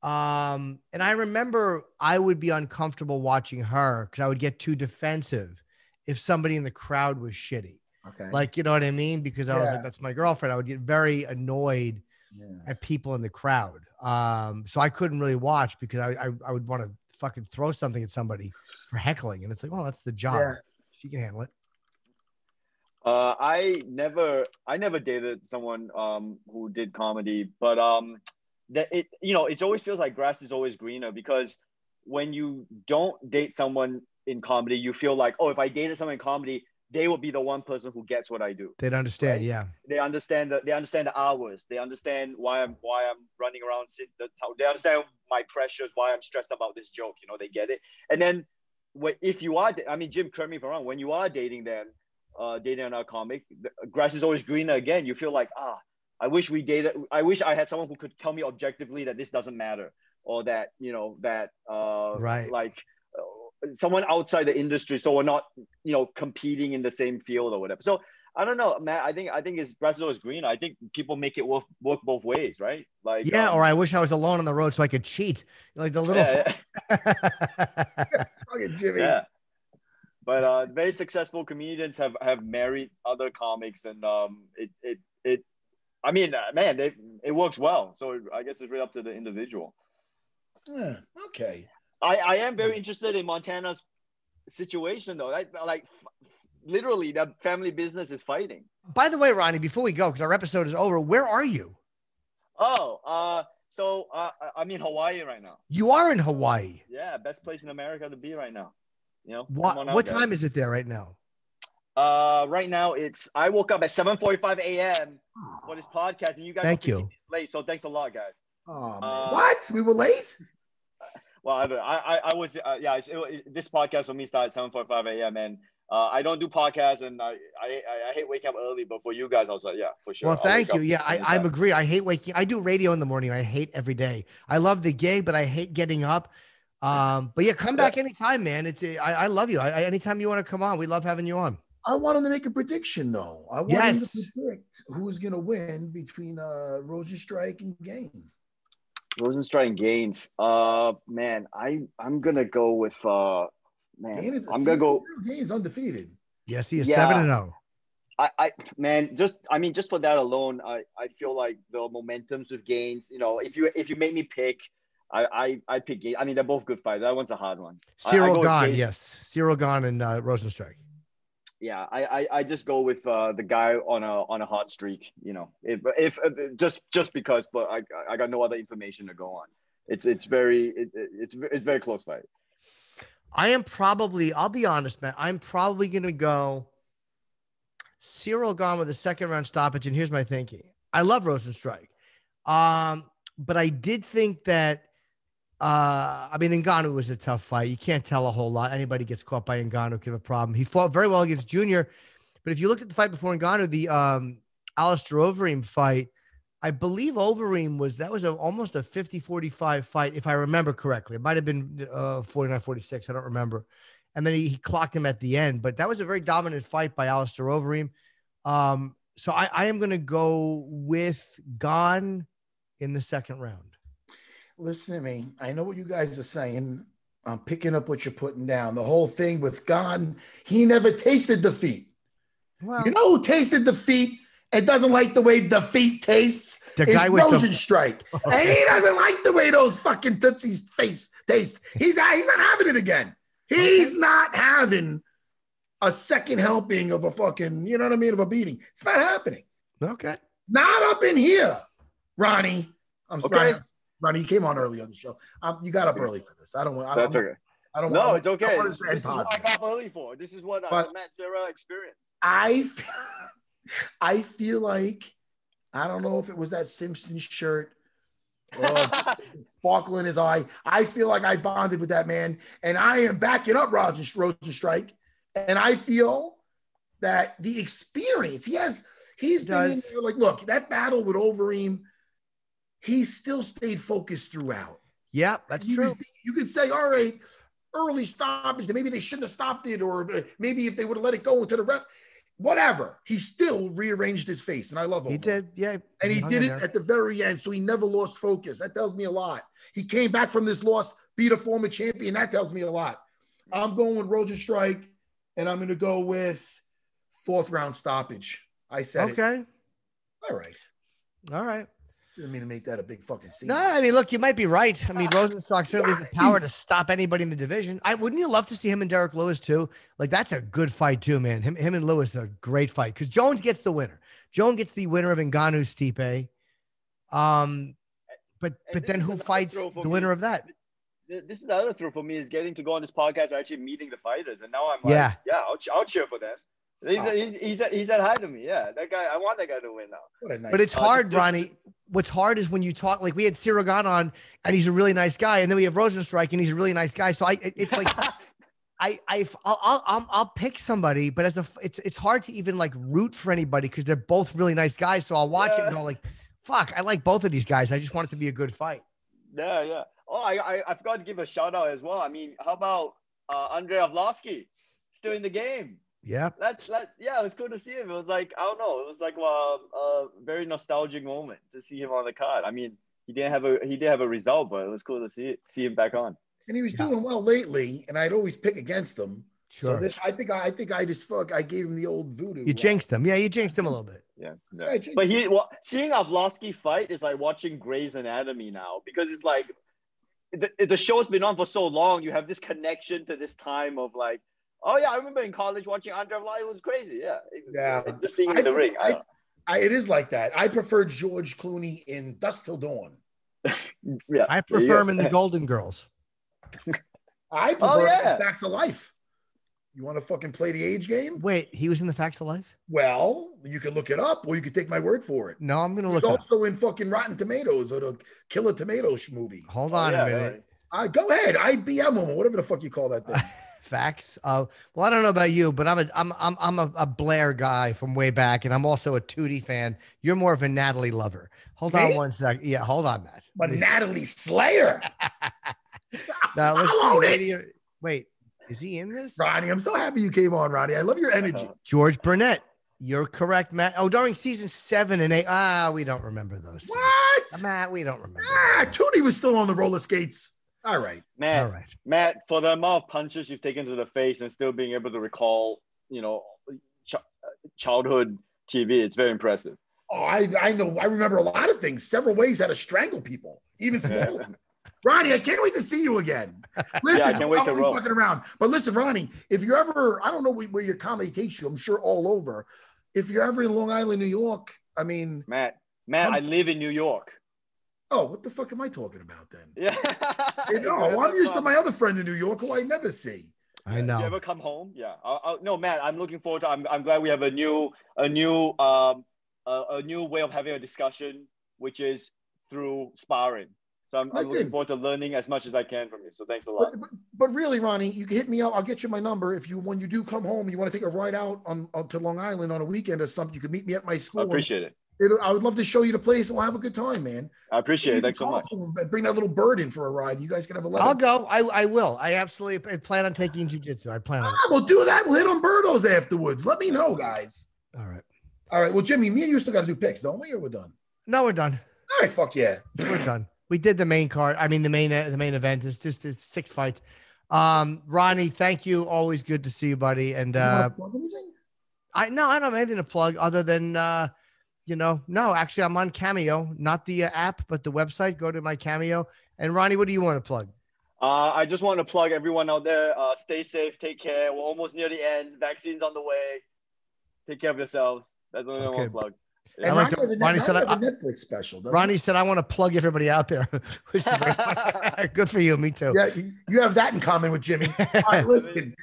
Um, and I remember I would be uncomfortable watching her because I would get too defensive if somebody in the crowd was shitty.
Okay.
Like, you know what I mean? Because I was like, that's my girlfriend. I would get very annoyed
yeah.
at people in the crowd. Um, so I couldn't really watch because I, I, I would want to fucking throw something at somebody for heckling. And it's like, well, that's the job.
Yeah.
She can handle it.
Uh, I never, I never dated someone um, who did comedy, but um, that it, you know, it always feels like grass is always greener because when you don't date someone in comedy, you feel like, oh, if I dated someone in comedy, they will be the one person who gets what I do.
They'd understand,
Right.
yeah.
They understand the, they understand the hours. They understand why I'm why I'm running around. sit- The, they understand my pressures. Why I'm stressed about this joke. You know, they get it. And then, wh- if you are, I mean, Jim, correct me if I'm wrong. When you are dating them, uh, dating another comic, the grass is always greener again. You feel like ah, I wish we dated. I wish I had someone who could tell me objectively that this doesn't matter, or that you know that uh,
Right.
like uh, someone outside the industry, so we're not you know competing in the same field or whatever. So I don't know, man. I think I think it's grass is always green. I think people make it work work both ways, right? Like
Yeah,
um,
or I wish I was alone on the road so I could cheat. Like the little
yeah,
Fucking Jimmy.
yeah. But uh, very successful comedians have have married other comics, and um, it it it. I mean, uh, man, they, it works well. So I guess it's really up to the individual.
Yeah, okay.
I, I am very interested in Montana's situation though. Like, like f- literally, that family business is fighting.
By the way, Ronny, before we go, because our episode is over, where are you?
Oh, uh, so uh, I- I'm in Hawaii right now.
You are in Hawaii.
Yeah, best place in America to be right now. You know,
What,
Come on out,
what
guys.
time is it there right now?
Uh, right now it's I woke up at 7:45 a.m. for this podcast, and you guys
Thank you.
late. So thanks a lot, guys.
Oh, man.
Uh,
what? We were late?
Well, I. I I, was uh, yeah. It's, it, this podcast for me started at 7:45 a.m. and uh, I don't do podcasts, and I, I I I hate waking up early. But for you guys, I was like, yeah, for sure.
Well, thank you. Yeah, I, I
anytime.
agree. I hate waking. I do radio in the morning. I hate every day. I love the gig, but I hate getting up. Um, but yeah, come back anytime, man. It's I, I love you. I, I- anytime you want to come on, we love having you on.
I want him to make a prediction, though. I want
Yes.
him to predict who's going to win between uh, Rozenstruik and Gaines.
Rozenstruik and Gaines. Uh, man, I I'm gonna go with uh, man.
Gaines is
I'm gonna go.
Gaines undefeated.
Yes, he is
Yeah.
seven and oh. zero.
I, I man, just I mean, just for that alone, I, I feel like the momentums with Gaines. You know, if you if you make me pick, I I I pick Gaines. I mean, they're both good fights. That one's a hard one. I- I go
Ciryl
with
yes, Ciryl Gane and uh, Rozenstruik.
Yeah, I, I I just go with uh, the guy on a on a hot streak. You know, if if uh, just just because, but I I got no other information to go on. It's it's very it, it- it's it's very close fight.
I am probably, I'll be honest, man. I'm probably going to go Ciryl Gane with a second round stoppage. And here's my thinking I love Rozenstruik. Um, but I did think that, uh, I mean, Ngannou was a tough fight. You can't tell a whole lot. Anybody gets caught by Ngannou could have a problem. He fought very well against Junior. But if you looked at the fight before Ngannou, the um, Alistair Overeem fight, I believe Overeem was that was a, almost a 50 45 fight, if I remember correctly. It might have been uh, 49 46. I don't remember. And then he, he clocked him at the end, but that was a very dominant fight by Alistair Overeem. Um, so I, I am going to go with Gane in the second round.
Listen to me. I know what you guys are saying. I'm picking up what you're putting down. The whole thing with Gane, he never tasted defeat.
Well,
You know who tasted defeat and doesn't like the way defeat tastes?
The
is
guy with the-
Rozenstruik. And he doesn't like the way those fucking Tootsies face taste. He's, he's not having it again. He's not having a second helping of a fucking, you know what I mean, of a beating. It's not happening.
okay.
Not up in here, Ronny. I'm
Okay.
Ronny, Ronny, you came on early on the show. Um, you got up early for this. I don't want. I
That's
don't,
okay.
I don't
No,
want,
it's okay.
I don't want
This, this is what I got up early for. This is what uh,
But-
Matt Serra experienced.
I, f- I feel like I don't know if it was that Simpsons shirt or sparkle in his eye. I feel like I bonded with that man, and I am backing up Roger Rozenstruik. And I feel that the experience he has, he's
He
been in there. Like, look, that battle with Overeem, he still stayed focused throughout.
Yeah, that's
you
true.
Could, you could say, all right, early stoppage. Maybe they shouldn't have stopped it, or uh, maybe if they would have let it go into the ref, whatever. He still rearranged his face, and I love him.
He did. Yeah.
and he did it
there.
at the very end, so he never lost focus. That tells me a lot. He came back from this loss, beat a former champion. That tells me a lot. I'm going with Roger Strike, and I'm going to go with fourth round stoppage. I said it.
Okay.
All right.
All right.
Didn't mean to make that a big fucking scene.
No, I mean, look, you might be right. I mean, Rosenstock certainly has the power to stop anybody in the division. I wouldn't you love to see him and Derrick Lewis too? Like that's a good fight too, man. Him, him and Lewis are a great fight because Jones gets the winner. Jones gets the winner of Ngannou Stipe. Um, but
And
but then who fights
throw for
the
me.
winner of that?
this is the other thrill for me is getting to go on this podcast, actually meeting the fighters, and now I'm like,
Yeah.
yeah, I'll, I'll cheer for them. He
Oh.
said, he, he said he said hi to me. Yeah, that guy. I want that guy to win now.
Nice.
But it's hard,
just- just-
Ronny. What's hard is when you talk like we had Ciryl Gane on, and he's a really nice guy, and then we have Rozenstruik, and he's a really nice guy. So I, it's like I, I, I'll, I'll, I'll, I'll pick somebody, but as a, it's, it's hard to even like root for anybody because they're both really nice guys. So I'll watch it and
Yeah.
go like, fuck, I like both of these guys. I just want it to be a good fight.
yeah, yeah. Oh, I, I I forgot to give a shout out as well. I mean, how about uh, Andrei Arlovski still in the game?
Yeah.
That's that. Yeah, it was cool to see him. It was like I don't know. It was like a, a very nostalgic moment to see him on the card. I mean, he didn't have a he did have a result, but it was cool to see it, see him back on.
and he was
Yeah.
doing well lately, and I'd always pick against him.
Sure.
So this, I think, I think I just fuck. I gave him the old voodoo.
you jinxed him. Yeah. You jinxed him a little bit.
Yeah.
Yeah,
yeah.
I jinxed
But he well, seeing Arlovski fight is like watching Grey's Anatomy now because it's like the, the show's been on for so long. You have this connection to this time of like, oh yeah, I remember in college watching Andre Arlovski. It was crazy. Yeah.
Yeah.
Just seeing him in the ring. I
I- I, it is like that. I prefer George Clooney in Dusk Till Dawn.
yeah.
I prefer
go.
him in the Golden Girls.
I prefer
Oh, yeah.
Facts of Life. You want to fucking play the age game?
Wait, he was in the Facts of Life?
Well, you can look it up, or you can take my word for it.
No, I'm gonna
He's
look up.
also in fucking Rotten Tomatoes or the Killer Tomatoes movie.
Hold
Oh,
on
yeah,
a minute.
right.
Uh, go ahead, IBM or whatever the fuck you call that thing.
Facts. Uh, well, I don't know about you, but I'm a I'm I'm I'm a, a Blair guy from way back, and I'm also a Tootie fan. You're more of a Natalie lover. Hold on
Me?
one sec. Yeah, hold on, Matt.
But
Let me-
Natalie Slayer,
now let's see. wait, is he in this?
Ronny, I'm so happy you came on, Ronny. I love your energy.
George Burnett. You're correct, Matt. Oh, during season seven and eight. Ah, we don't remember those. seasons.
What?
Matt, we don't remember.
Ah, Tootie was still on the roller skates. All right.
Man,
All right.
Matt, for the amount of punches you've taken to the face and still being able to recall, you know, ch- childhood TV, it's very impressive.
Oh, I, I know. I remember a lot of things. Several ways how to strangle people, even smaller. Ronny, I can't wait to see you again. Listen, I
can't wait
I'm
to roll.
fucking around. But listen, Ronny, if you're ever, I don't know where where your comedy takes you. I'm sure all over. If you're ever in Long Island, New York, I mean,
Matt, Matt,
Come-
I live in New York.
Oh, what the fuck am I talking about then?
Yeah.
You know,
You
I'm
ever
used to my other friend in New York who I never see.
I
You
know.
ever come home? Yeah. I'll, I'll, no, Matt, I'm looking forward to. I'm, I'm glad we have a new, a new, um, a, a new way of having a discussion, which is through sparring. So I'm, I'm
Listen.
looking forward to learning as much as I can from you. So thanks a lot.
But, but, but really, Ronny, you can hit me up. I'll get you my number if you when you do come home and you want to take a ride out on, on to Long Island on a weekend or something. You can meet me at my school.
I
school.
appreciate it.
It, I would love to show you the place and we'll have a good time, man.
I appreciate it.
You
Thanks so much.
Bring that little bird in for a ride. You guys can have a
I'll go. I, I will. I absolutely plan on taking jujitsu. I plan on it.
Ah, we'll do that. We'll hit on birdos afterwards. Let me know, guys.
All right.
All right. Well, Jimmy, me and you still got to do picks, don't we? Or we're done.
No, we're done.
All right. Fuck yeah.
We're done. We did the main card. I mean, the main the main event is just it's six fights. Um, Ronny, thank you. Always good to see you, buddy. And
You
uh,
plug anything?
I no, I don't have anything to plug other than uh, you know, no, actually, I'm on Cameo, not the uh, app, but the website. Go to my Cameo. And Ronny, what do you want to plug?
Uh, I just want to plug everyone out there. Uh, stay safe. Take care. We're almost near the end. Vaccines on the way. Take care of yourselves. That's what I want
Okay.
to plug.
And
I like
Ronny
to-
has a,
Ronny
Ronny
said
has a
I-
Netflix special. doesn't
Ronny said, "I want to plug everybody out there." Which is very- good for you. Me too.
Yeah, you- you have that in common with Jimmy. All right, listen.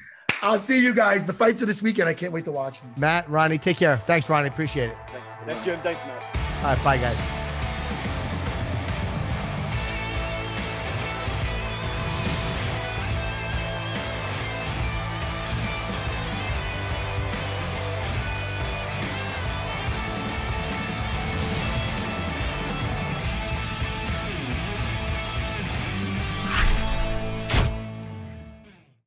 I'll see you guys. The fights of this weekend. I can't wait to watch them.
Matt, Ronny, take care. Thanks, Ronny. Appreciate it.
Thanks, Jim. Thanks, Matt.
All right, bye, guys.